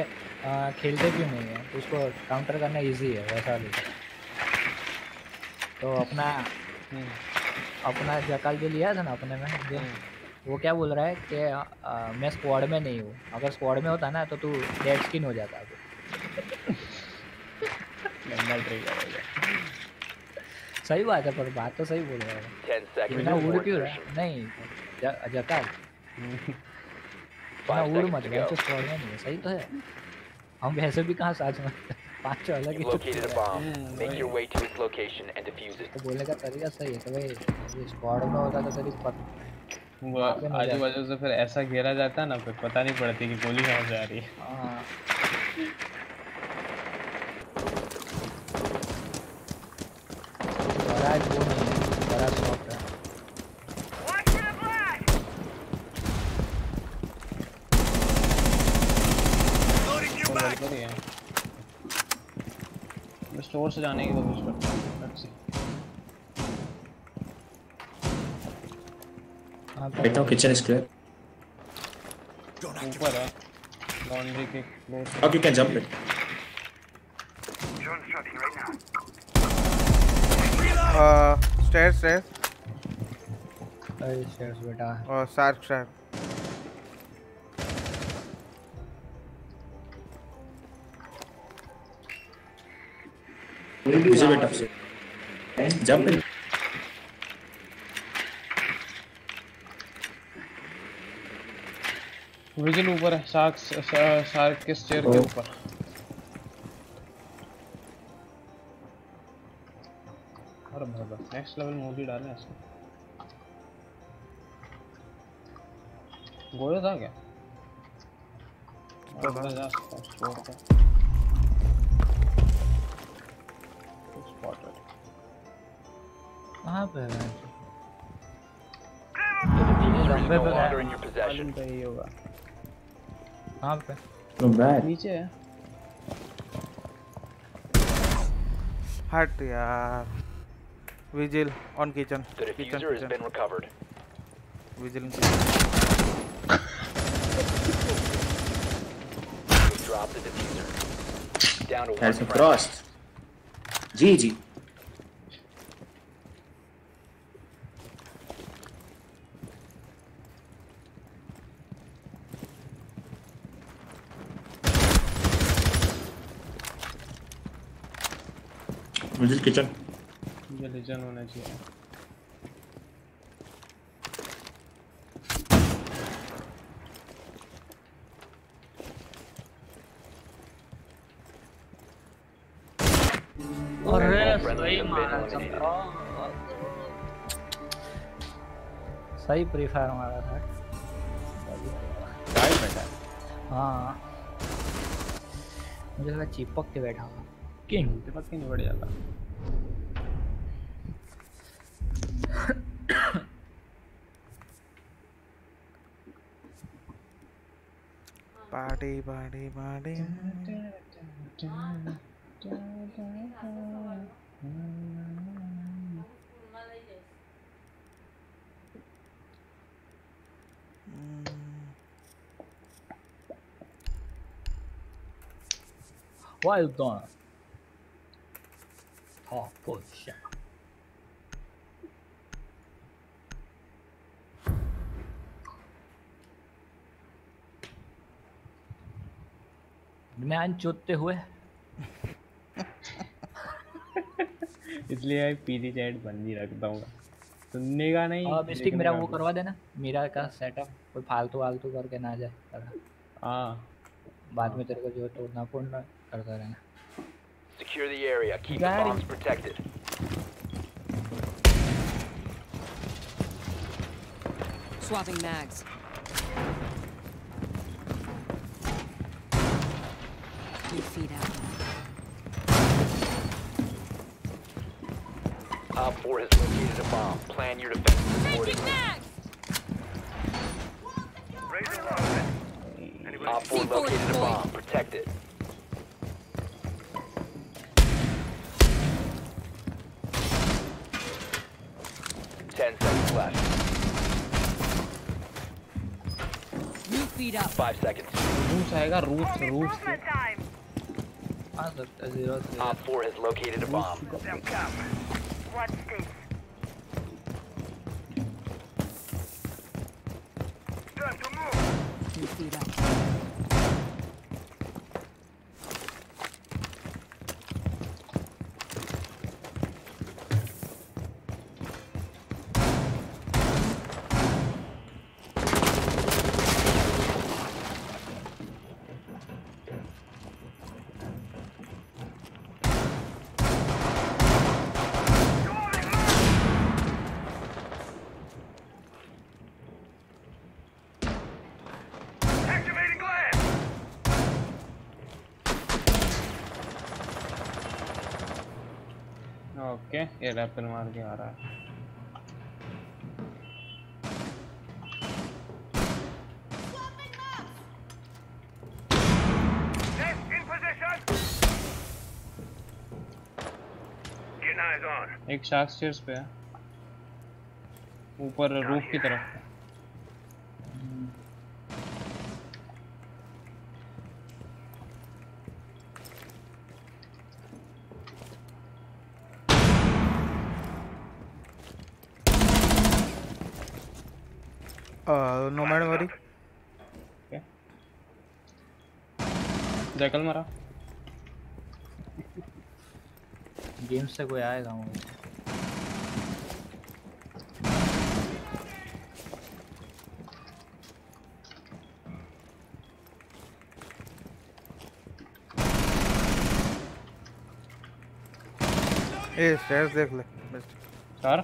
खेलते क्यों नहीं है। उसको काउंटर करना इजी है वैसा लिख रहा है। तो अपना अपना जकाल जो लिया था ना अपने में जो वो क्या बोल रहा है कि आ, मैं स्क्वाड में नहीं हूँ। अगर स्क्वाड में होता ना तो तू डेड स्किन हो जाता। गंदा ट्रिगर हो गया सही बात है पर बात तो सही बोल रहा है। 10 seconds बिना उड़ क्यों रहा. नहीं ज- जकाल उड़ मत गए तो में नहीं है सही तो है। हम वैसे भी कहाँ साथ में पाँच अलग ही You've located तो. बोलने का तरीका सही है कि भाई स्क्वाड में होता तो तेरी पत आजू बाजू से फिर ऐसा घेरा जाता है ना फिर पता नहीं पड़ती कि गोली कहाँ से आ रही है। हाँ बड़ा वो नहीं है बड़ा सॉफ्ट है तो ही है स्टोर से जाने की कोशिश करता हूँ. हाँ Right now, kitchen is clear. ऊपर है लॉन्ड्री के floor Up, you can jump it. Drone starting right now. Stair stair अरे शेर्स बेटा और shark shark it up. Jump it. ऊपर है शार्क शार्क के स्टेयर के ऊपर नेक्स्ट लेवल मूवी डालना है इसको गोया था क्या? सकता हूँ, कहाँ पे है लंबे पे ही होगा। कहाँ पे? bad. नीचे है। हट यार। Vigil on kitchen. The diffuser kitchen, has been recovered. Vigil in kitchen. [laughs] we the diffuser. Down to one. Frost. GG. Vigil kitchen. ये लीजन होना चाहिए सही प्री फायर मारा था। गाइड बैठा हाँ। मुझे लगा चिपक के बैठा हुआ किंग। चिपक के नहीं बढ़ जाता പാടി you mm. Wild Dawn. Top position. Man चोते हुए इसलिए भाई पीली चैट बंद ही रखता हूँ सुनने का नहीं और मिस्टिक मेरा वो करवा देना मेरा का सेटअप कोई फालतू वालतू करके ना जाए। हाँ बाद में तेरे को जो तोड़ना फोड़ना करता रहना Secure the area. Keep the bombs protected. Swapping mags. few feet out. Op 4 has located a bomb. Plan your defense accordingly. Op 4 located a bomb. Protect it. Ten seconds left. You feed up. Five seconds. Roots, roots, roots. Op 4 has located a bomb. them come? ये रैपर मार के आ रहा है. एक shark stairs पे है। ऊपर रूफ की तरफ़ नोमैड मरी जैकल मारा। गेम से कोई आएगा मुझे ए स्टेयर्स देख ले कार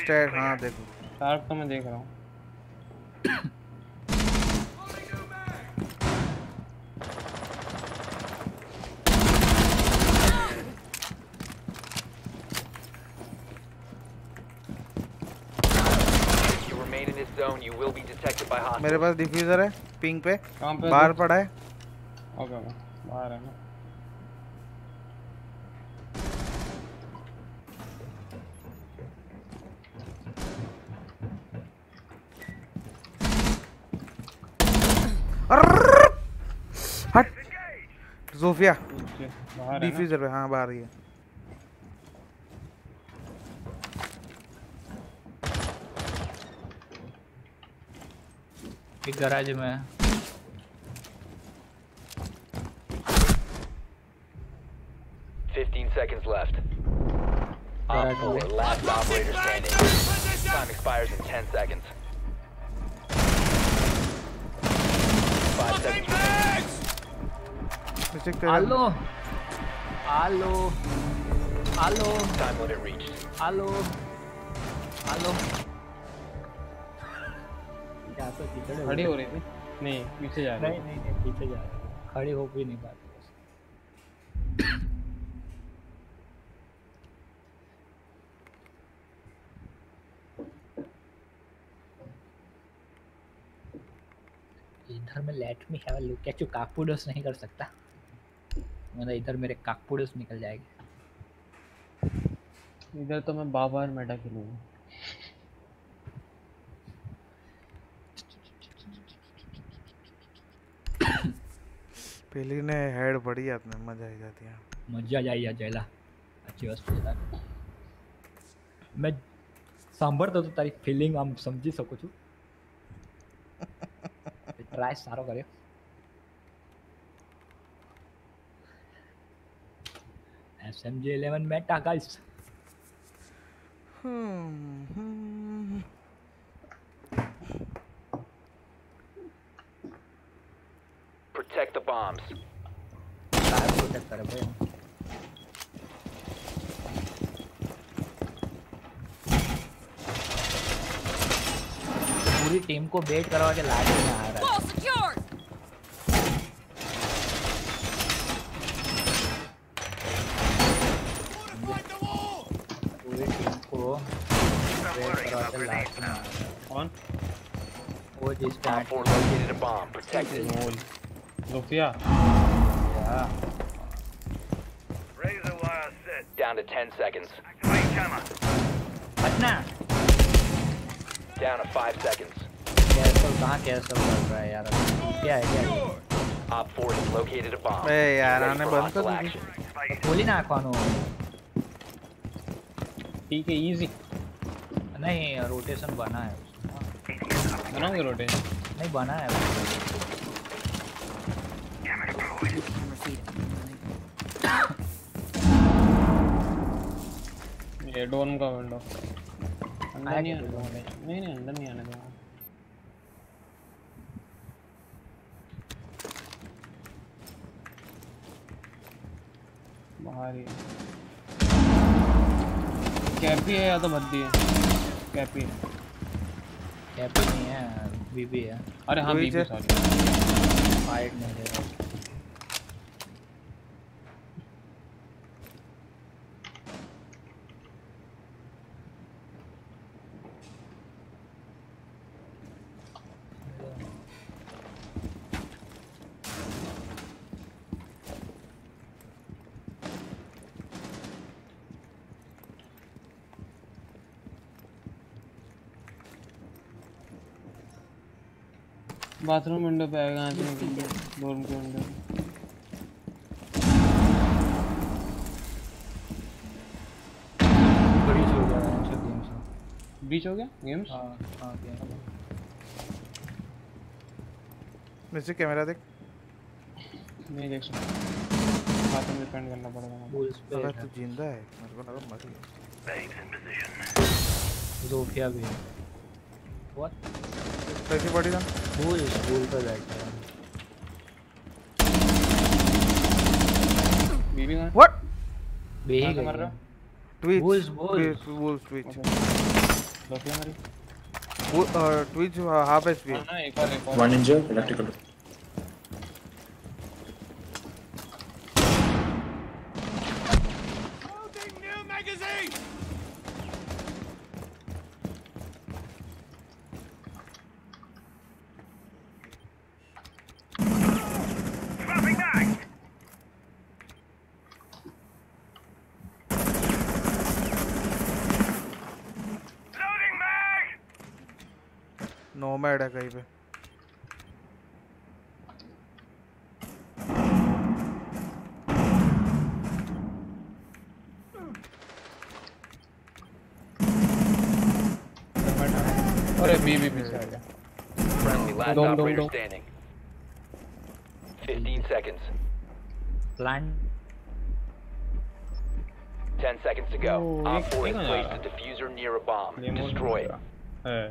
स्टेयर हाँ देख ले। कार तो मैं देख रहा हूँ You remain in this zone, you will be detected by hostiles. मेरे पास डिफ्यूजर है पिंग पे। कहाँ पे बाहर पड़ा है। ओके बाहर है ना। हट। जोफिया है डिफ्यूजर पे। हाँ बाहर ही है। एक गैराज में है। Fifteen seconds left. Op Alright, 4, alright. last operator standing. Time expires in 10 seconds. Five seconds remaining. नीचे तेरा आलो आलो आलो Time limit reached. आलो आलो तो कीचड़ खड़ी हो रही थी? नहीं पीछे जा रही नहीं नहीं नहीं पीछे जा रही है। खड़ी हो भी नहीं पाती इधर में let me have a look क्या काकपुडस नहीं कर सकता? मतलब इधर मेरे काकपुडस निकल जाएँगे। इधर तो मैं बार बार मेटा खेलूँगा पहली ने हेड पड़ी आपने मजा आ जाती है મજા જ આવી જાય જયલા સાચી વસ્તુ છે તારી મેં સાંભળતો તો તારી ફિલિંગ આમ સમજી શકું છું ટ્રાય સારો કર્યો SMG 11 meta guys protect the bombs. पूरी टीम को बेट करवा के लाइट में आ रहा है। पूरी टीम को बेट करवा के लाइट में आ रहा है। कौन? वो जिस time Lucia. Yeah. Razor wire set. Down to 10 seconds. Activate camera. What now? Down to 5 seconds. Yeah, so back right? Yeah, yeah. Op 4 has located a bomb. Hey, yeah, I'm going to action. Poli na ako ठीक है easy. नहीं rotation बना है बनाओगे rotation नहीं बना है ये डोर्म का विंडो अंदर नहीं आने दूँगा नहीं नहीं अंदर नहीं आने दूँगा बाहर ही है। कैपी है या तो भद्दी है कैपी है कैपी नहीं है बीबी है अरे हाँ बीबी सॉरी फाइट नहीं दे रहा बाथरूम विंडो पे आएगा यहाँ से डोर्म के विंडो पे। ब्रिज हो गया है अच्छा बीच हो गया? गेम्स हाँ हाँ गेम नीचे कैमरा देख। नहीं देख सकता हाथ में डिपेंड करना पड़ेगा। अगर तू ज़िंदा है मेरे को लगा मर गया। Position. जोफिया भी है। व्हाट कैसी पड़ी था वो स्कूल पे बैठा है। बीबी व्हाट बे ही कहाँ से गई मर रहा ट्विच वो Bulls, bulls. bulls ट्वीच मारी? वो ट्विच हाफ़ एचपी वन ना एक और एक और। One injured, electrical. Last operator don't, don't. standing. 15 seconds. Plan. 10 seconds to go. Oh, Op 4 has placed a diffuser near a bomb. Destroy it. Yeah.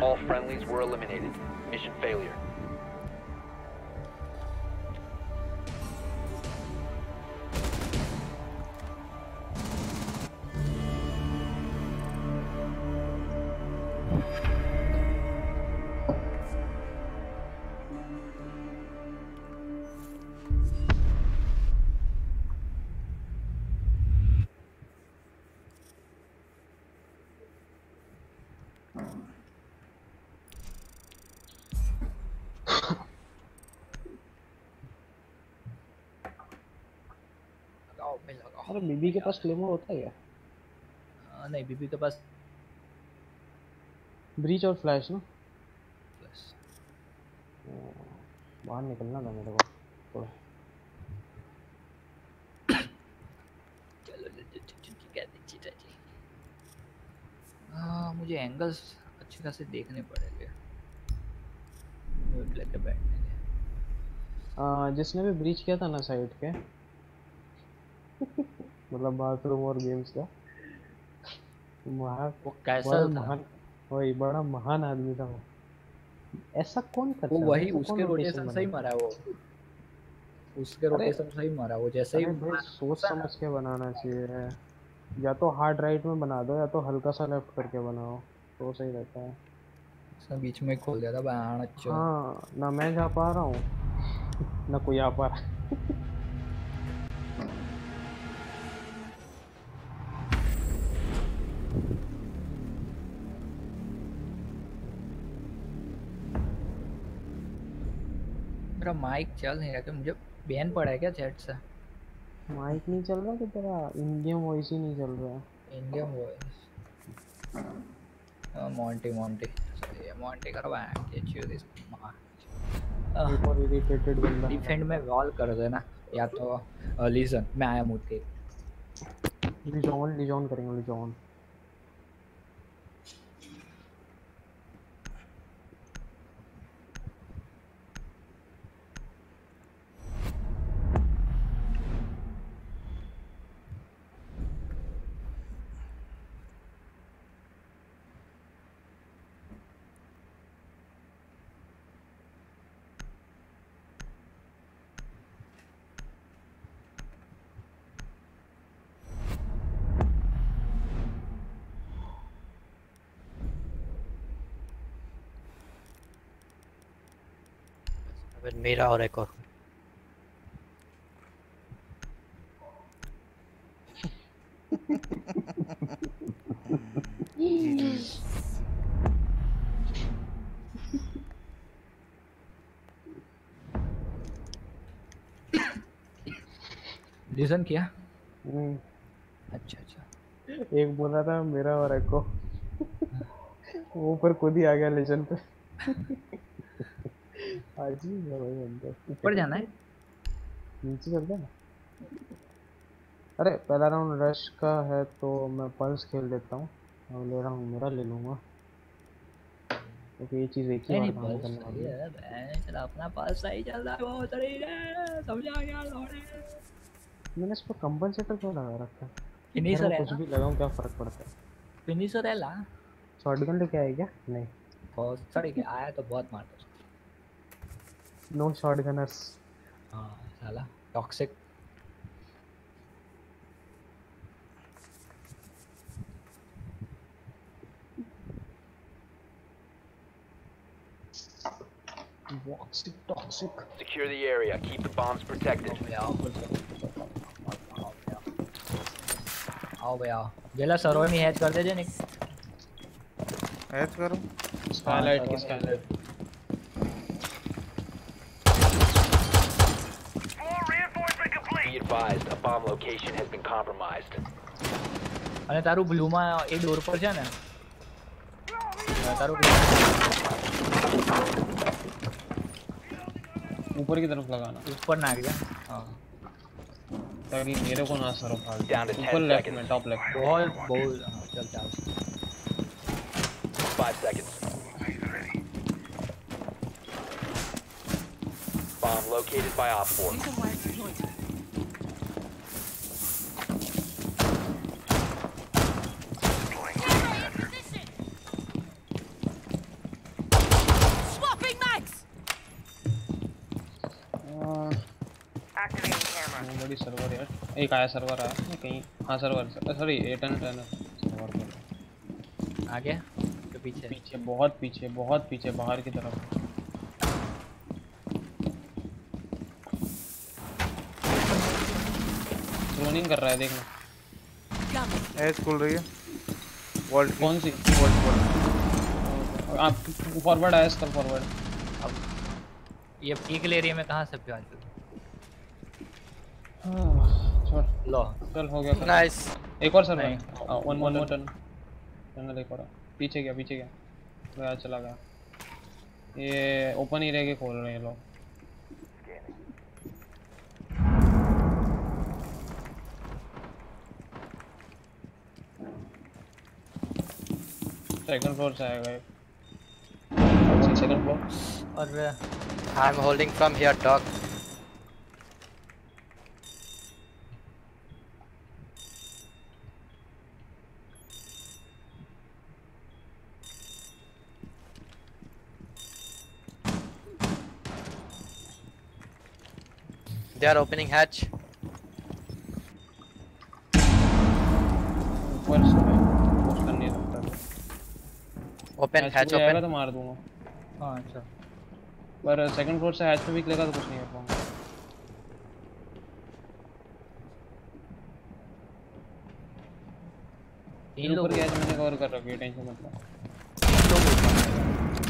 All friendlies were eliminated. Mission failure. अरे बीबी के पास claimer होता है क्या? हाँ, नहीं बीबी के पास ब्रीच और फ्लैश ना? प्लस बाहर निकलना था मेरे को थोड़ा। हाँ मुझे एंगल्स अच्छे खासे देखने पड़ेंगे। बैठने के जिसने भी ब्रीच किया था ना साइड के मतलब बाथरूम और गेम्स का। वो कैसा महान वही बड़ा महान आदमी था वो। ऐसा कौन करता वो वही उसके रोटेशन सही बनाता मारा वो। उसके रोटेशन सही मारा वो जैसे ही सोच समझ के बनाना चाहिए। या तो हार्ड राइट में बना दो या तो हल्का सा लेफ़्ट करके बनाओ तो सही रहता है। उसने बीच में खोल दिया था बाण अच्छा। हाँ ना मैं जा पा रहा हूँ ना कोई आ पा रहा है। माइक चल नहीं रहा मुझे बैन पड़ा है क्या चैट से? माइक नहीं चल रहा कि तेरा? गेम वॉइस ही नहीं चल रहा। है इंडियन वॉइस मोंटी मोंटी है मोंटी करवाया ये चीज़ इस एक और इरिटेटेड बंदा डिफेंड में वॉल कर देना या तो लीजन मैं आया मूड के लिजॉन लिजॉन करेंगे लिजॉन फिर मेरा और एक और लीजन किया हम्म, अच्छा अच्छा एक बोला था मेरा और एक को वो ऊपर खुद ही आ गया लेजन पे अजीब है भाई बंदा ऊपर जाना है नीचे चलते हैं अरे पहला राउंड रश का है तो मैं पल्स खेल लेता हूँ अब ले रहा हूँ मेरा ले लूँगा क्योंकि ये चीज़ एक ही बार काम करने वाली है है चल अपना पास सही चल रहा है बहुत सही है समझा क्या लौड़े मैंने इस पर कंपनसेटर क्यों लगा रखा है फिनिशर है कुछ भी लगाऊँ क्या फ़र्क पड़ता है फिनिशर है ला शॉटगन लेके आए क्या नहीं बहुत सड़ी के आया तो बहुत मारता उसको नो शॉटगनर्स हाँ साला toxic toxic toxic Secure the area. Keep the bombs protected. आओ भैया जेला सर्वर में हैच कर दे जे निक हैच करो। स्काईलाइट की skylight advised, a bomb location has been compromised. અને તારું બ્લૂમાં એ ડોર પર છે ને તારું ऊपर की तरफ लगाना ऊपर नाख दे हाँ ताकि मेरे को ना सर फाड़ Down to 10 ऊपर लेफ्ट seconds. में टॉप लेफ्ट बहुत बहुत हाँ, चल चल Five seconds. Bomb located by Op 4. एक सर्वर आया नहीं, कहीं। हाँ server sorry eight and ten server पर आगे के पीछे? पीछे बहुत पीछे बहुत पीछे बाहर की तरफ़। क्लोनिंग कर रहा है देखना। हैच खुल रही है। वॉल्ट कौन सी? वॉल्ट वॉल्ट आप फॉरवर्ड आया इसका फॉरवर्ड अब ये पीक एरिया में कहाँ से पे आज छोड़ लो। चल हो गया Nice. एक और सर नहीं। One one more turn tunnel एक और पीछे गया पीछे गया। गया चला गया। ये ओपन एरिया के खोल रहे हैं लोग। सेकंड फ्लोर से आएगा एक सेकंड फ्लोर और I'm holding from here, dog. They are opening hatch. ऊपर से कुछ कर नहीं सकता Open. Hatch open. तो मार दूँगा। हाँ अच्छा। पर सेकंड फ्लोर से हैच पे भी लगा तो कुछ नहीं कर पाऊँगा तीन लोग हैच मैंने कवर कर रखी है टेंशन मत लो।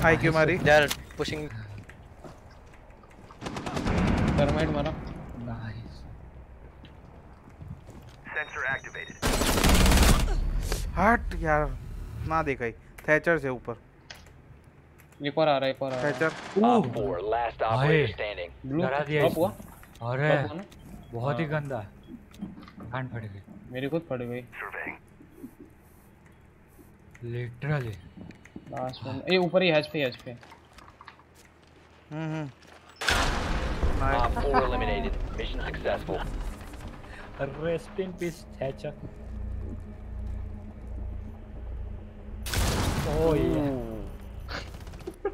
आई क्यों मारी। They are pushing. टर्माइट मारा। हट यार ना देखा ही थैचर से ऊपर। एक और आ रहा है एक और आ रहा है। Thatcher Op 4, last operator standing. Blue डरा दिया हुआ अरे बहुत ही हाँ। गंदा कान फट गई मेरी खुद पड़ गई लिटरली लास्ट वन ये ऊपर ही हैच पे हैच पे hmm hmm. Op 4 eliminated. Mission successful. Rest in peace Thatcher oh ये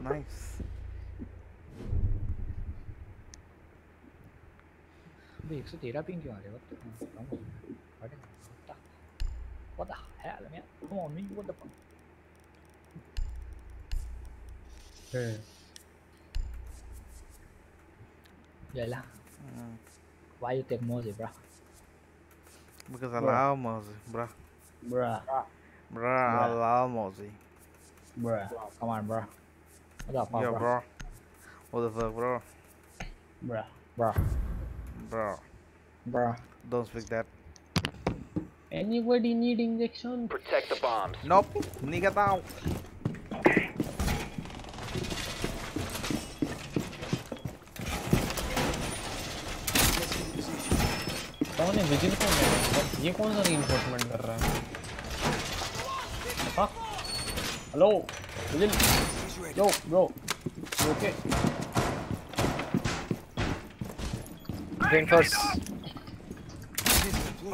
नाइस अबे 113 पिंग क्यों आ रहे वक्त अरे what the hell man come on man what the fuck Yala. Why you take Moses, bro? because I love Mosey bruh Bruh. bruh I love Mosey Bruh. Come on, bro. What the fuck, yeah bro? bro what the fuck bro Bruh. Bruh. bro Bruh. don't speak that anybody need injection Protect the bombs. nope nigga down कौन है vigil कौन है ये कौन सा reinforcement कर रहा है fuck? Hello? Vigil? Yo, bro. You okay? Reinforce.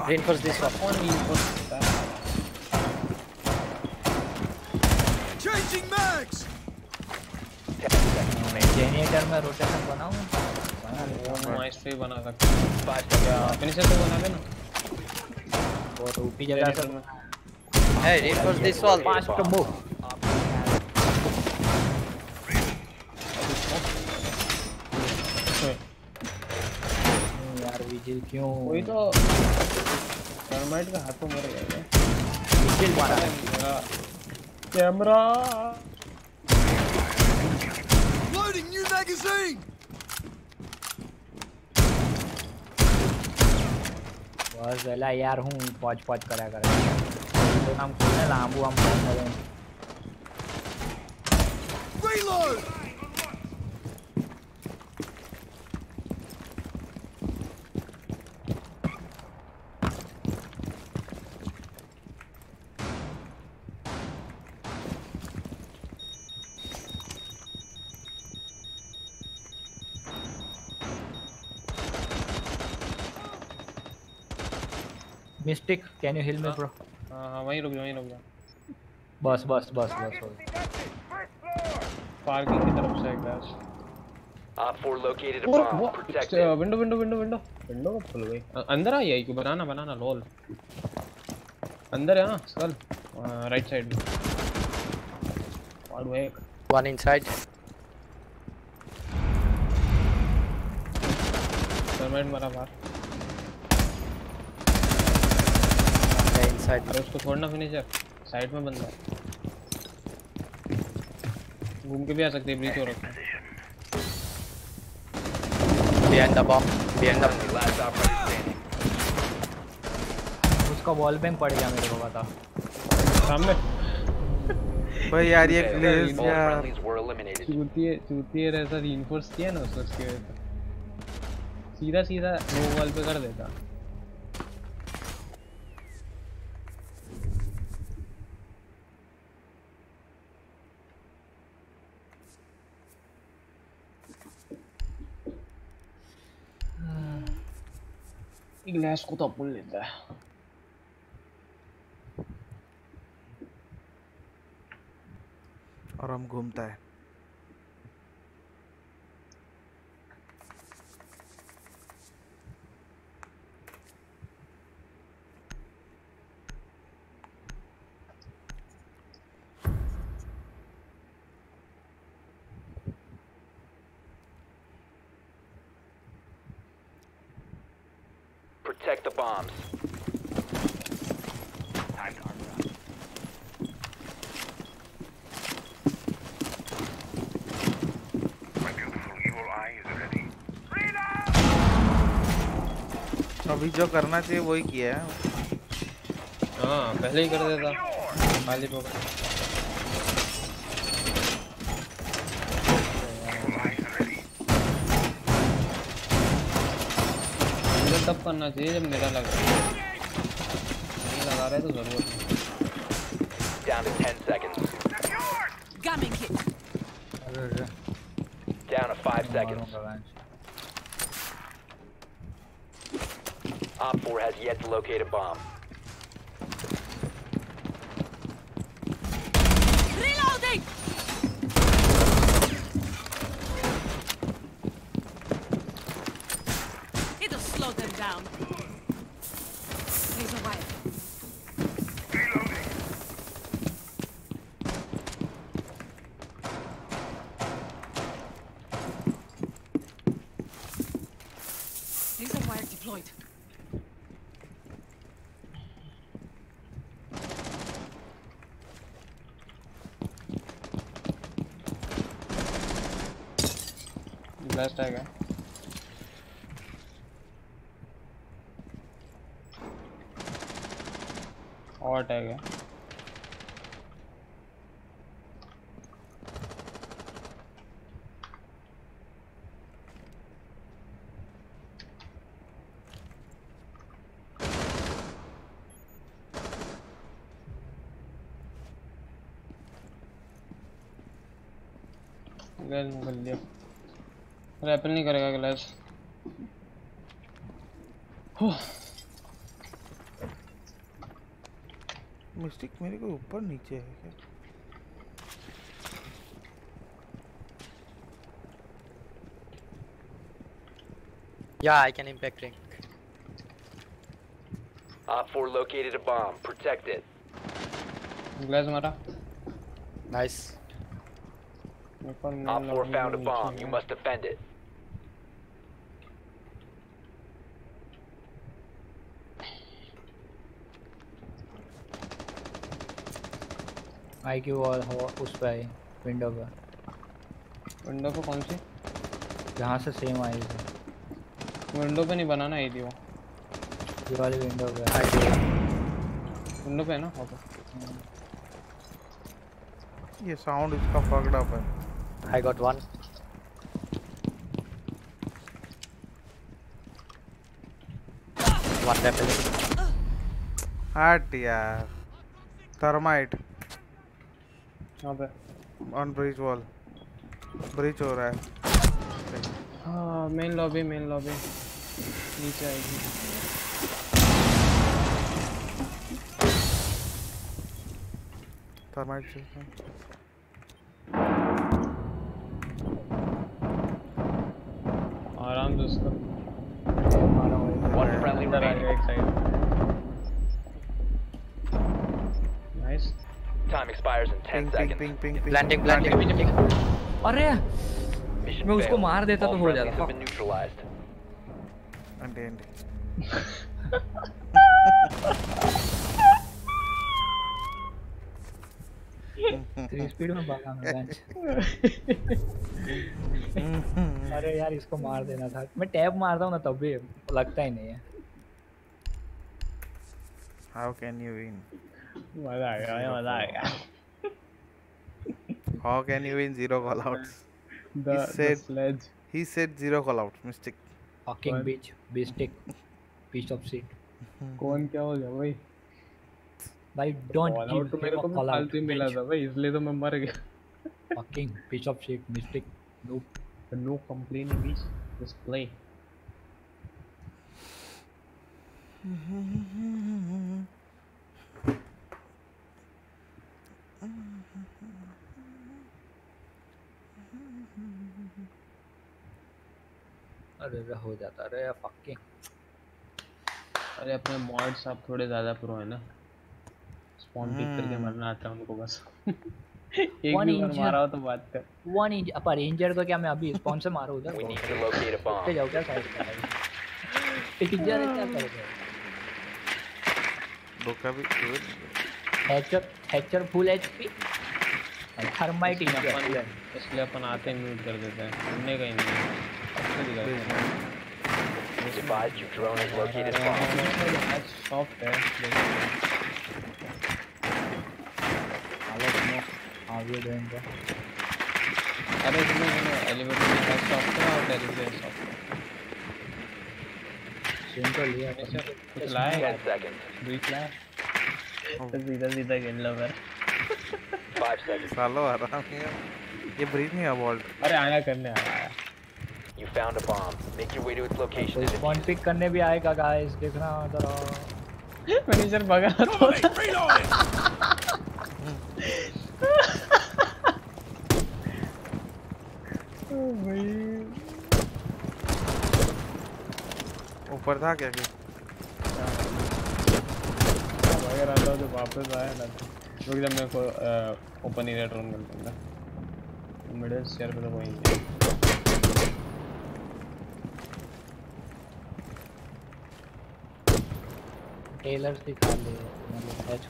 Reinforce this one. One reinforce that. Changing mags! मैं जेनिएटर में रोटेशन बनाऊं बना लेता वो हूं नाइस पे बना सकते हैं पांच का फिनिशर तो बना देना बहुत ऊपी जगह से Hey, reinforce this wall. पांच तो मूव यार विजिल क्यों वही तो टर्माइट का हाथों मर गया है विजिल मारा मेरा कैमरा Loading new magazine! બસ એલા યાર હું પોચ પોચ કર્યા કરે તો આમ કોને લાંબુ આમ ફોન કરે Reload! Mystic can you heal me bro हाँ हाँ वहीं रुक जा वहीं रुक जा बस बस बस बस बस पार्किंग की तरफ़ से crash Op 4 located a bomb. Protect it. Window window window window window कब खुल गई? अंदर आई है क्यों बनाना बनाना लोल अंदर है ना स्कल राइट साइड वो एक। One inside. टर्माइट मारा बाहर। Inside. अरे उसको छोड़ना फिनिशर साइड में बंदा है। घूम के भी आ सकते हैं ब्रीच हो रखा है। Behind the bomb. Behind the Friendly, last operator उसका वॉल बैंग पड़ गया मेरे को बता सामने। भाई यार ये [laughs] ग्लेज यार चूतिए चूतिए ऐसा रीइंफोर्स किया ना उसको उसकी सीधा सीधा नो वॉल पे कर देता। ग्लास को तो अपन लेता है और हम घूमता है Protect the bombs. Time to armor up. My beautiful evil eye is ready. अभी जो करना चाहिए वही किया है। हाँ पहले ही कर देता। खाली पकड़। मुझे तब करना चाहिए जब मेरा लग रहा है। नहीं लगा रहे तो ज़रूरत नहीं। To locate a bomb. Blast आएगा और टैग है ग्लैस निकल लिया रैपल नहीं करेगा ग्लैस मिस्टिक मेरे को ऊपर नीचे है क्या Yeah, I can impact ring. Op 4 located a bomb. Protect it. ग्लैस मारा Nice. Op 4 found a bomb. You must defend it. IQ और हो उस पे आई विंडो पे। विंडो पे कौन सी? जहाँ से सेम आई थी। विंडो पे नहीं बनाना आई थी वो। ये वाली विंडो पे। विंडो पे है ना? ओके ये साउंड इसका फक्ड अप है। I got one. One rappelling. हट यार। थर्माइट यहाँ पे? ऑन ब्रिज वॉल ब्रिज हो रहा है। हाँ मेन लॉबी मेन लॉबी नीचे आएगी। थर्माइट से आराम से उसका पिंग planting, planting. अरे! मैं उसको मार देता तो हो जाता. अंडे अंडे थ्री स्पीड में भागा मैं बेंच अरे यार इसको मार देना था। मैं टैब मारता हूँ ना तब भी लगता ही नहीं है। हाउ कैन यू विन मज़ा आ गया मज़ा आ गया। Can you win zero callouts outs the, said- the sledge ही सेड ज़ीरो कॉल आउट्स मिस्टेक fucking What? bitch beastic piece of shit कौन क्या हो गया भाई भाई don't Call out तो मेरे को भी call out फालतू ही मिला. था भाई इसलिए तो मैं मर गया fucking piece of shit mystic nope no complaining bitch just play अरे अरे हो जाता। अरे fucking अरे अपने मॉड्स आप थोड़े ज़्यादा प्रो है ना। स्पॉन पिक करके मरना आता है उनको बस। [laughs] एक भी बार मारा हो तो बात कर। One inch पर injured को क्या मैं अभी स्पॉन से मारूं उधर? We need to locate a पे. जाओ क्या साइड पे? [laughs] इंजर है? क्या करोगे धोखा भी हैचर हैचर फुल एचपी थर्माइट अपन इसलिए अपन आते म्यूट कर देते हैं। सुनने का ही नहीं। है हैं Advise your drone has located bomb. है अरे सुनो सुनो एलिवेटर में सॉफ्ट है और टेरिस में सॉफ्ट है सुन तो लिया पर कुछ लाया है 10 seconds. ब्रीच लाया सीधा सीधा खेल लो फिर 5 seconds. सालो आराम यार ये ब्रीज नहीं है वॉल्ट अरे आया करने आया। You found a bomb. Make your way to its location. तो स्पॉन defuse पिक करने भी आएगा गाइस देखना जरा [laughs] मैनेजर भगा तो [laughs] ऊपर था क्या फिर अगर आता तो वापस आया ना रुक जा मेरे को ओपन एरिया ड्रोन कर दूँगा मिडिल स्टेयर पे तो कोई नहीं टेलर्स दिखा ले मतलब एच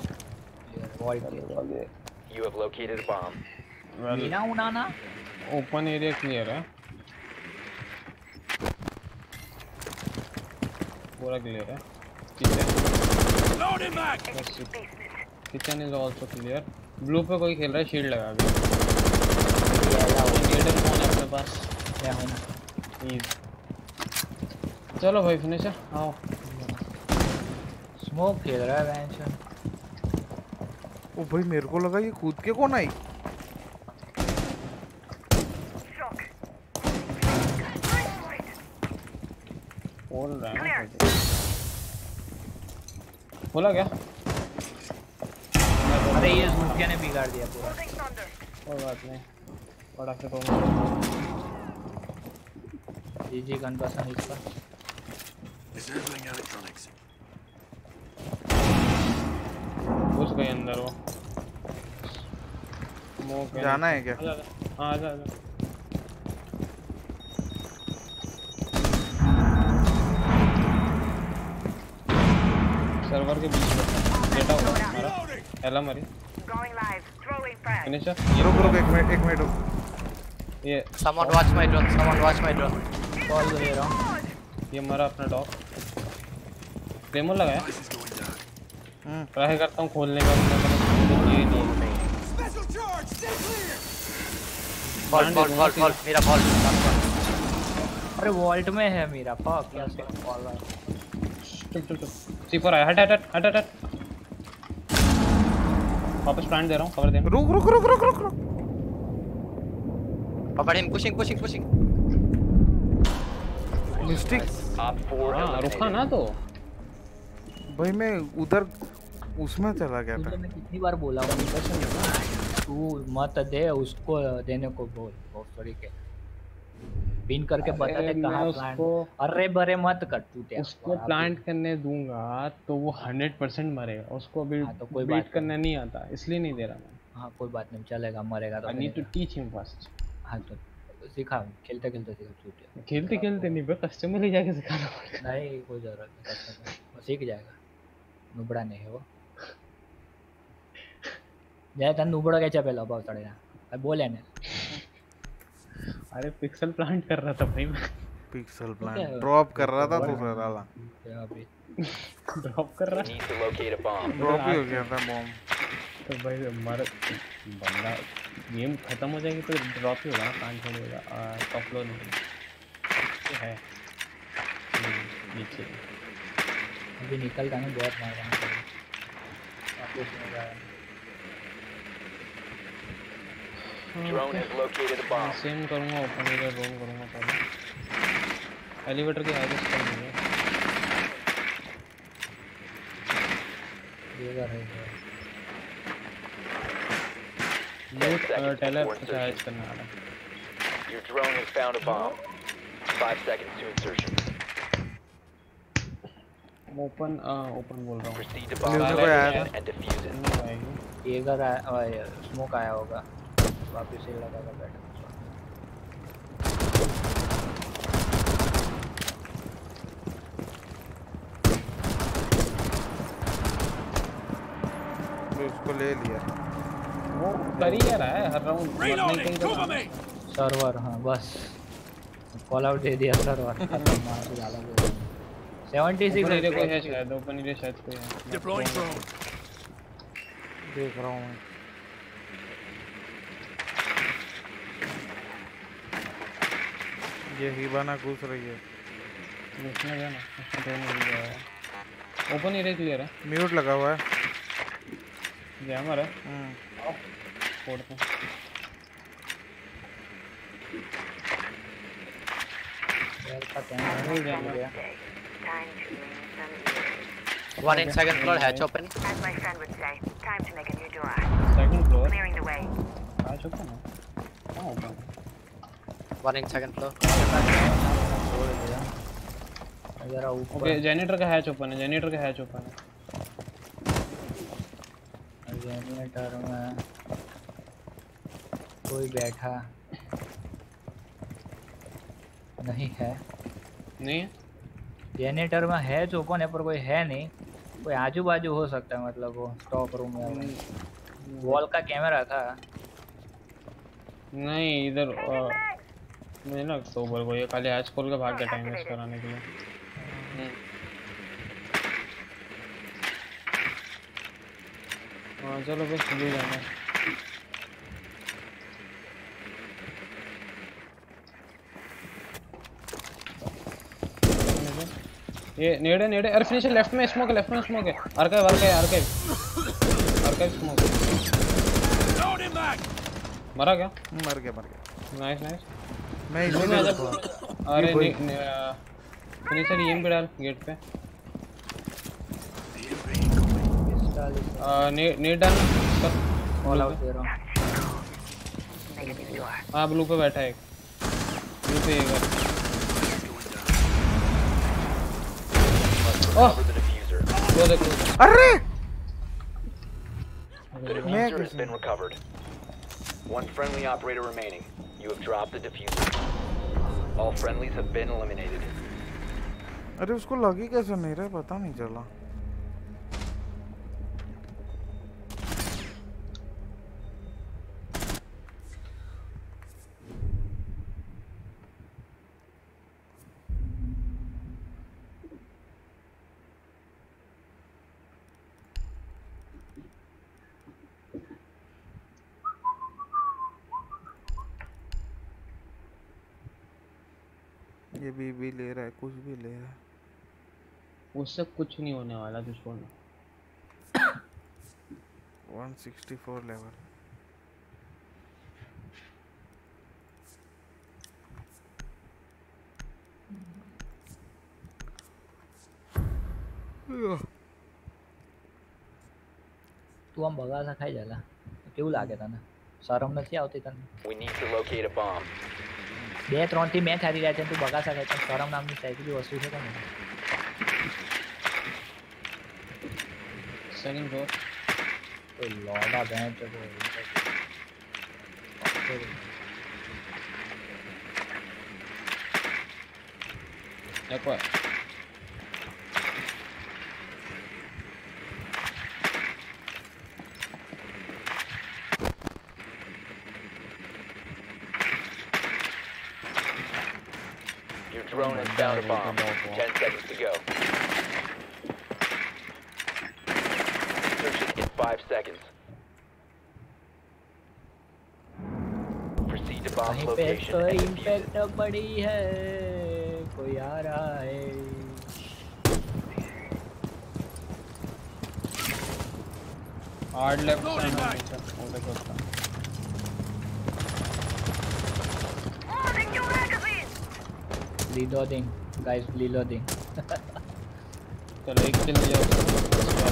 वॉइड वाले You have located a bomb. Well Meena उनाना ओपन एरिया क्लियर है। पूरा क्लियर है। Kitchen kitchen is also clear blue पे कोई खेल रहा है शील्ड लगा के। नीडल फ़ोन है अपने पास। मैं हूँ. चलो भाई फिनिश है। आओ। स्मोक खेल रहा है वेंचर ओ भाई मेरे को लगा ये कूद के कौन आई? बोल रहा है बोला क्या? अरे ये झूठिया ने बिगाड़ दिया पूरा। कोई बात नहीं। बड़ा से कौन जी जी गन पसंद इसका। Disabling electronics. घुस गए अंदर वो। जाना है क्या? हाँ आजा आजा सर्वर के बीच में। डेटा हुआ हमारा पहला मरी. फिनिशर रुक रुक एक मिनट एक मिनट रुक। ये Someone watch my drone. Someone watch my drone. Call दे रहा हूँ। ये मरा अपना डॉग क्लेमर लगाया Price is going down. Hmm try करता हूँ खोलने का. अरे वॉल्ट में है मेरा फक क्या से कॉल है चुप चुप चुप सी आया हट हट हट हट हट। वापस प्लांट दे रहा हूँ कवर दे रुक रुक रुक रुक रुक रुक। Cover him. Pushing, pushing, pushing. Mistake 4 हाँ। रुका ना तो। भाई मैं उधर उसमें चला गया था। मैं कितनी बार बोला हूँ तू मत दे उसको देने को बोल। बहुत सॉरी के पिन करके बता दे कहाँ प्लांट उसको- अरे बरे मत कर तू उसको प्लांट करने दूँगा तो वो हंड्रेड परसेंट मरेगा उसको अभी हाँ, तो कोई बीट बात करना नहीं। आता इसलिए नहीं दे रहा मैं। हाँ कोई बात नहीं चलेगा मरेगा तो I need to teach him first हाँ तो सिखा खेलते खेलते सिखा छूट खेलते खेलते नहीं बे कस्टमर ले जाके सिखाना पड़ेगा। नहीं कोई ज़रूरत नहीं सीख जाएगा। नुबड़ा नहीं है वो। જાય તને નુબળો કે છે પેલો ભાવ ચડે ના બોલે ને अरे पिक्सल प्लांट कर रहा था भाई मैं पिक्सल क्या प्लांट है? ड्रॉप कर रहा था तो बड़ा- डाला अभी ड्रॉप कर रहा Need to locate a bomb. Drop ही हो गया था बॉम्ब तो भाई मर बंदा गेम खत्म हो जाएगी तो ड्रॉप ही होगा ना प्लांट छोड़ेगा टॉप फ्लोर नहीं ये है हम्म, नीचे अभी निकलता नहीं बहुत मार रहा हूँ Drone has located a bomb. Same करूँगा ओपन एरिया रोम करूँगा पहले एलिवेटर के आगे स्टॉप हो गया ये कर रहे हैं लूट टेलर चार्ज करने वाला Your drone has found a bomb. Five seconds to insertion. Open open बोल रहा हूँ Proceed to bomb and defuse it. ये कर स्मोक आया होगा वापस से लगा था बैठा तो उसको ले लिया। वो कर ही रहा है हर राउंड मरने कहीं सर्वर हाँ बस। कॉल आउट दे दिया सर्वर मार के डाला सेवेंटी ओपन एरिया कोई है सिक्स शायद ओपन एरिया शायद कोई है। Deploying drone. देख रहा हूँ मैं। ये हिबाना घुस रही है इसमें क्या ना इसमें तो नहीं गया ओपन एरिया क्लियर है म्यूट लगा हुआ है जैमर है hmm some One in second floor, hatch open. As my friend would say, time to make a new door. Second floor Clearing the way. है हाँ ओपन है One in second floor. जरा ऊपर okay generator का hatch open है generator का hatch open है। Generator में कोई बैठा नहीं है। नहीं जनरेटर में है जो ओपन है पर कोई है नहीं कोई आजू बाजू हो सकता है मतलब वो स्टॉक रूम में। वॉल का कैमरा था। नहीं इधर नहीं ना अक्टूबर को ये खाली हैच खोल के भाग गया टाइम वेस्ट कराने के लिए। हाँ चलो बस ले जाना। ये नेड़े नेड़े अरे फिनिश लेफ़्ट में स्मोक लेफ़्ट में स्मोक है। Archive archive archive archive smoke मरा क्या? मर गया मर गया। नाइस नाइस मैं इसी। अरे। नहीं नहीं, आ, फिनिशर ईएम पे डाल गेट पे नेट डाल कर ऑल आउट दे रहा हूँ. हाँ ब्लू पे बैठा है एक ब्लू पे एक है diffuser. वो देखो अरे The diffuser has been recovered. One friendly operator remaining. You have dropped the diffuser. All friendlies have been eliminated. अरे उसको लगी कैसे नहीं रहा पता नहीं चला ये भी भी ले रहा है कुछ भी ले रहा है उससे कुछ नहीं होने वाला दुश्मन 164 लेवल તું આમ બગાસા ખાઈ જાલા કેવું લાગે તને શરમ નથી આવતી તને We need to locate a bomb. બે ત્રણ થી મેચ હારી રહ્યા છે તું બગા શકે છે શરમ નામની સાયકલી વસ્તુ છે કોને સેકન્ડ ગો તો લોડા બેન તો એક drone has found a bomb. Ten seconds to go. Insertion in five seconds. Proceed to bomb's कहीं पे location तो and defuse it. इम्पैक्ट पड़ी है कोई आ रहा है हार्ड लेफ्ट साइड में नीचे वो देखो उसका reloading Guys reloading. चलो एक किल लिया उसका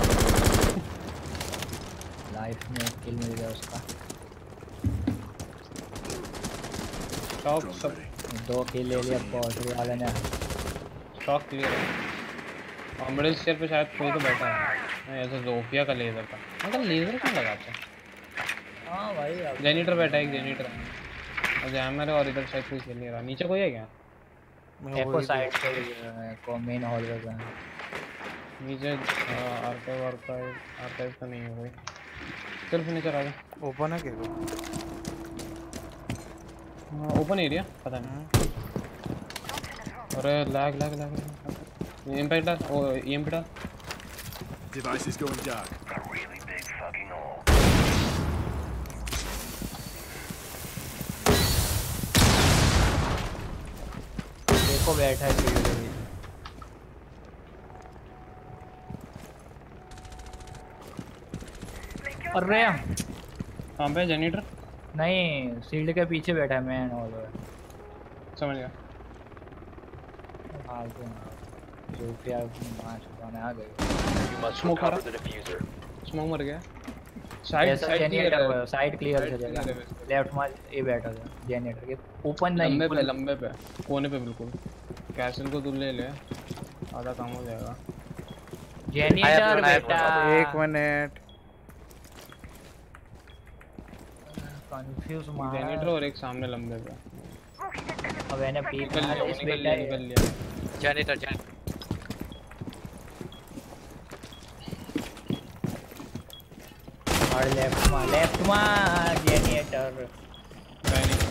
लाइफ में एक किल मिल गया उसका स्टॉक सब दो किल ले लिया पोल्ट्री वाले ने स्टॉक क्लियर है मिडिल स्टेयर पे शायद कोई तो बैठा है नहीं, ऐसे जोफिया का लेजर था मगर लेजर क्यों लगाते हैं हाँ भाई अब जेनिटर बैठा है एक जेनिटर और जैमर है और इधर शायद कोई खेल नहीं रहा नीचे कोई है क्या एको साइड पे को मेन हॉल में गए नीचे आर्काइव आर्काइव आर्काइव का नहीं है कोई चल फिनिशर आ जा ओपन है क्या ओपन एरिया पता नहीं। अरे लैग लैग लैग इम्पैक्ट डाल ओ ईएम पे डाल। Device is going dark. A really big fucking hole. देखो बैठा है भी। अरे कहाँ पे जेनिटर नहीं सील्ड के पीछे बैठा है मैन हॉल में समझ गया। फालतू ना। जो क्या मार छुपाने आ गए मारा। the diffuser. स्मोक मर गया। Side side generator side clear है। लेफ़्ट में ये बैठा था। जेनरेटर के ओपन नहीं लंबे पे लंबे पे। कोने पे बिल्कुल। कैसल को तू ले ले। आधा काम हो जाएगा। have बेटा। एक मिनट। कंफ्यूज मार। जेनिटर और एक सामने लंबे पे। अब मैंने पी निकल लिया इस बेटा लिया निकल लिया। Janitor, janitor. और लेफ़्ट में लेफ़्ट में जेनरेटर है नहीं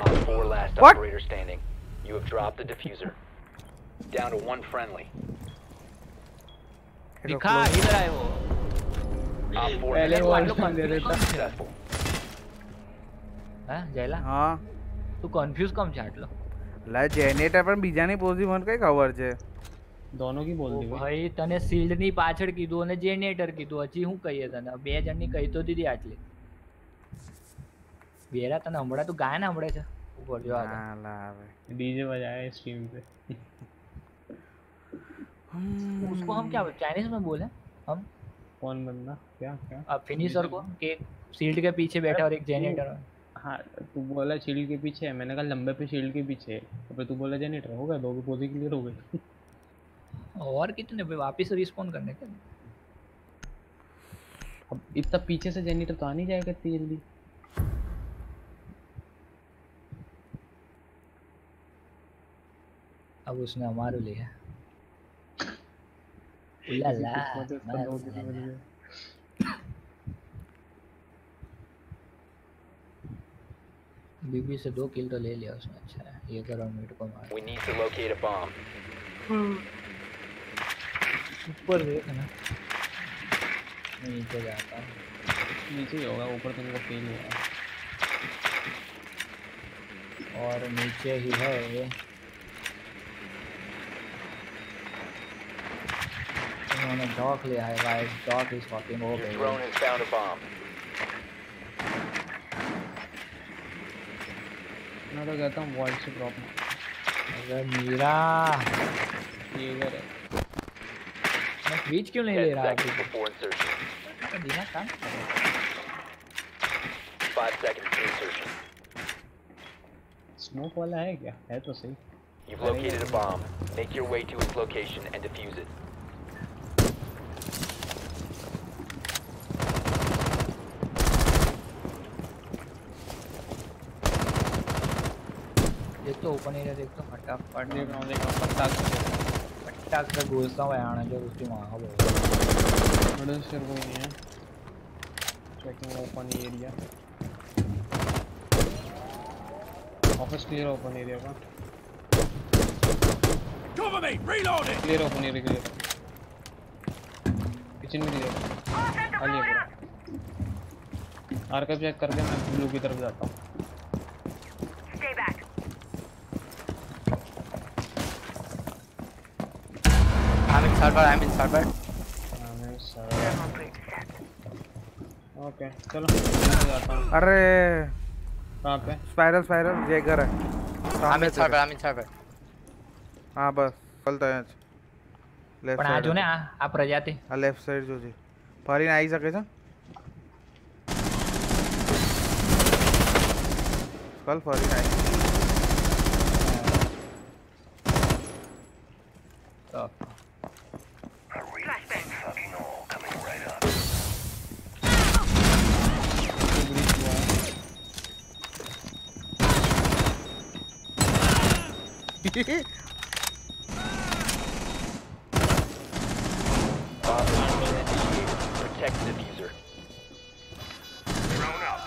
Op 4 last What? operator standing. You have dropped the diffuser. Down to one friendly. दिखा इधर आए वो Op 4 पहले has वो been वाला दे देता successful. હા જયલા હા તું કન્ફ્યુઝ કમ છે આટલો લા જેનેટર પણ બીજાની પોઝિશન કઈ ખબર છે दोनों की बोल ઓ दी भाई ભાઈ તને શિલ્ડ ની પાછળ કીધું અને જેનેટર કીધું હજી હું કહીએ તને બે જણની કહી તો દીધી આટલી વેરા તને હમણાં તું ગાયન સાંભળે છે ऊपर जो आ रहा डीजे बजाया स्ट्रीम पे। हम्म। उसको हम क्या चाइनीज़ में बोले? हम? कौन बंदा? क्या क्या? अब फिनिशर को कि शील्ड के पीछे बैठा और एक जेनरेटर हाँ। तू बोला शील्ड के पीछे है। मैंने कहा लंबे पे शील्ड के पीछे है। पर तू बोला जेनरेटर हो गया दो के पोजे क्लियर हो गए। और कितने पे वापस रिस्पॉन्ड करने के अब इतना पीछे से जेनरेटर तो आ नहीं जाएगा इतनी जल्दी। अब उसने हमारे लिया उल्ला है [laughs] है। बीबी से दो किल तो ले लिया उसने अच्छा है। ये करो मिनट को मार We need to locate a bomb. ऊपर देख ना? मैं नीचे जाता हूँ। नीचे ही होगा ऊपर तुमको फील हुआ। और नीचे ही है ये। उन्होंने डॉक लिया है guys Doc is fucking Your over drone has found a bomb. मैं तो कहता हूँ वॉइस से ड्रॉप अगर मीरा ये इधर है मैं ट्वीच क्यों नहीं ले 10 रहा है seconds before insertion. तो बिना काम 5 seconds to insertion. स्मोक वाला है क्या है तो सही You've located a bomb. Make your way to its location and defuse it. तो ओपन एरिया देख तो फटाफट देख रहा हूँ देख रहा हूँ पत्ता फटाक से घुसता हूँ आना जो उसकी वहाँ बोल मिडिल शेयर कोई नहीं है। Checking open area office clear open area का। Cover me! Reloading! Clear open area clear kitchen में क्लियर खाली है पूरा आर्काइव चेक करके मैं ब्लू की तरफ़ जाता हूँ। I'm in server, I'm in server. Okay चलो मैं जाता हूँ अरे कहाँ पे स्पाइरल स्पाइरल जैगर है I'm सामने in server, तेरे। I'm in server. हाँ बस ચલતા અહીંયા જ લેફ્ટ પણ આ જો ને આ આ પ્રજાતિ આ લેફ્ટ સાઈડ જોજે ફરીને આવી શકે છે કલ ફરીને આવી તો Bomb initiated. Protect the diffuser. Drone up.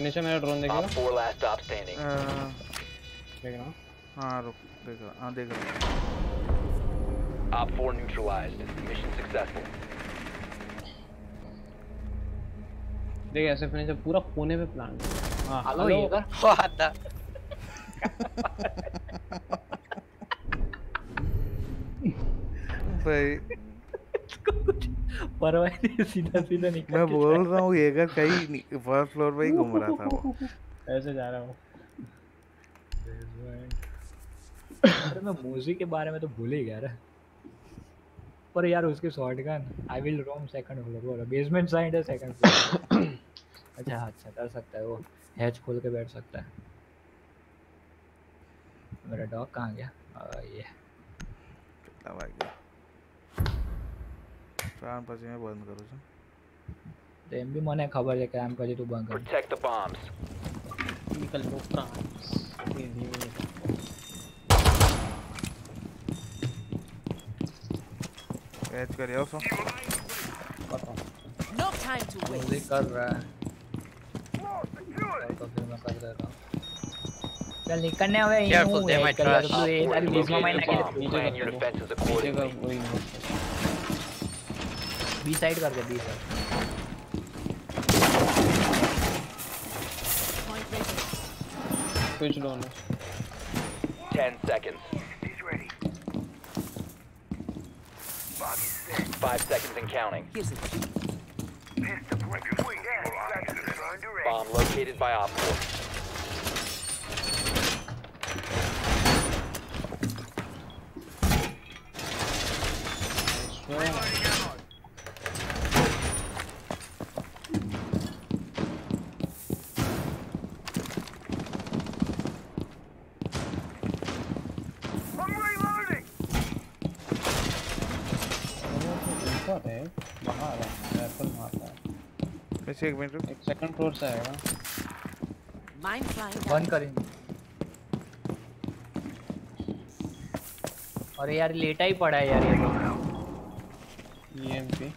नीचे मेरा ड्रोन देखेगा Op 4 last stop standing. અ, देख रहा हूँ हाँ रुक देख रहा हाँ देख रहा Op 4 neutralized. Mission successful. देख ऐसे फिनिश पूरा कोने पे प्लान हाँ हेलो ये कर What the? [laughs] भाई। [laughs] परवाह नहीं सीधा सीधा निकल मैं बोल रहा हूँ ये कहीं फ़र्स्ट फ्लोर पे ही घूम रहा था वो। [laughs] ऐसे जा रहा हूँ। अरे मैं मूवी के बारे में तो भूल ही गया रे। पर यार उसके short gun I will roam second floor बोला बेसमेंट साइड है सेकंड फ्लोर [coughs] अच्छा अच्छा कर सकता है वो। हैच खोल के बैठ सकता है। मेरा डॉग कहाँ गया आ, ये કેટલા વાગ્યા ત્રણ પછી મેં બંધ કરું છું તો એમ બી મને ખબર છે કે આમ પછી તું બંધ કર Protect the bombs. निकल लो फ्रांस ये धीमे निकल એચ કરી આવશો बताओ No time to waste. Music कर रहा है तो फिर मैं कर देता हूँ चल निकलने हुए ही Careful, हूँ they एक might कर rush. तू ये Op 4 सारी has बीच में मैं located a ना bomb. के Plan your defenses नीचे का accordingly. वही बी साइड कर दे B side Point ready. Switch down 10 seconds. He's ready. Bug is set. 5 seconds and counting. Here's a Pistol point your swing. Your eyes are trying to rest. Bomb located by Op 4. है है है वैसे एक minute रुक। एक second floor से आएगा। Flying बंद down. करेंगे। अरे यार लेटा ही पड़ा है यार ये ईएमपी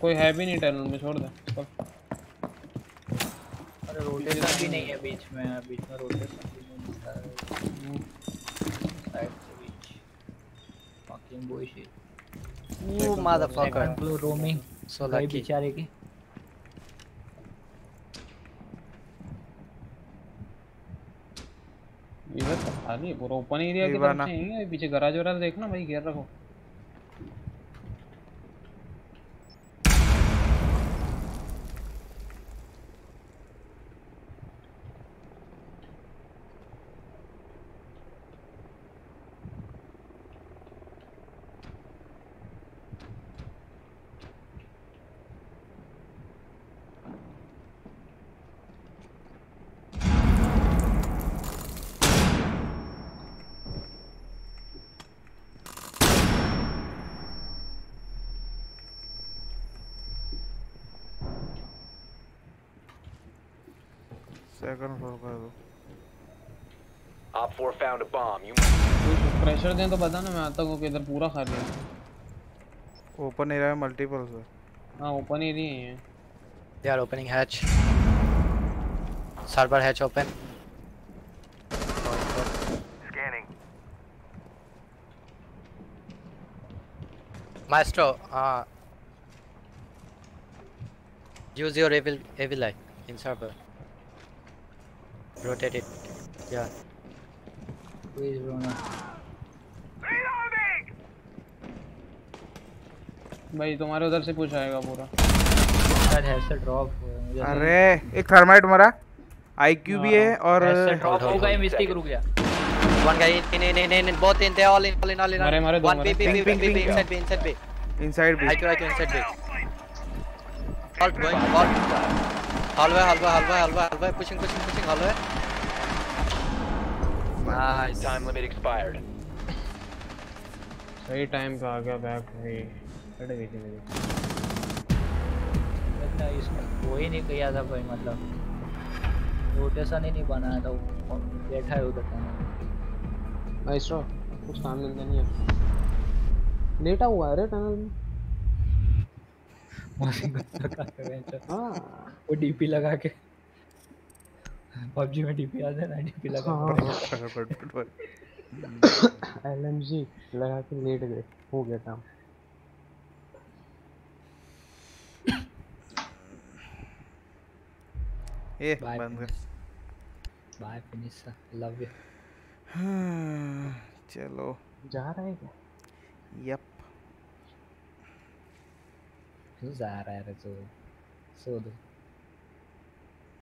कोई है भी नहीं टनल में छोड़ दे। अरे रोटेशन भी नहीं है। बीच में बीच में रोटेशन भी नहीं रहा है साइड से बीच। Bullshit You motherfucker. Second blue roaming So गई lucky. बेचारे की इधर तो खाली है पूरा ओपन एरिया की तरफ़ चाहिए है पीछे गराज वराज देखना भाई घेर रखो सेकंड फ्लोर कर दो Op 4 found a bomb. You pressure दें तो बता ना मैं आता हूँ कि इधर पूरा खाली है ओपन एरिया में मल्टीपल से हाँ ओपन एरिया ही है They are opening hatch. Server hatch open. Scanning. Maestro, uh, use your evil evil eye in server. Rotate it. Yeah. Please Rona Reloading! भाई तुम्हारे उधर से कुछ आएगा पूरा शायद हेडसेट ड्रॉप हुआ है अरे एक थर्माइट मरा आईक्यू भी है और हेडसेट ड्रॉप हो गए hold, मिस्टेक रुक गया One guy in, in, in, in, in, both in, they all in, all in, all in. मारे, मारे, दो One मारे। B, B, B, Ping, B, ping, B, ping. inside B, inside B. Inside भी IQ, IQ, inside B. Halt, going, halt. Hallway, hallway, hallway, hallway, hallway, pushing, pushing, pushing, hallway. Nice. time limit expired. सही time पे आ गया back भाई। अरे गई थी मेरी। इतना इसमें वो ही नहीं किया था कोई मतलब। रोटेशन ही नहीं बनाया था वो। बैठा है उधर टनल माइस्ट्रो कुछ काम मिलता नहीं है। लेटा हुआ है रे टनल में। [laughs] हाँ। वो डीपी लगा के। पबजी में डीपी आते हैं ना डीपी लगा के एलएमजी लगा के लेट गए हो गया काम। ए बंद कर। बाय फिनिश लव यू हाँ, चलो। जा रहा है क्या? यप जा रहा है रे सो सो दो।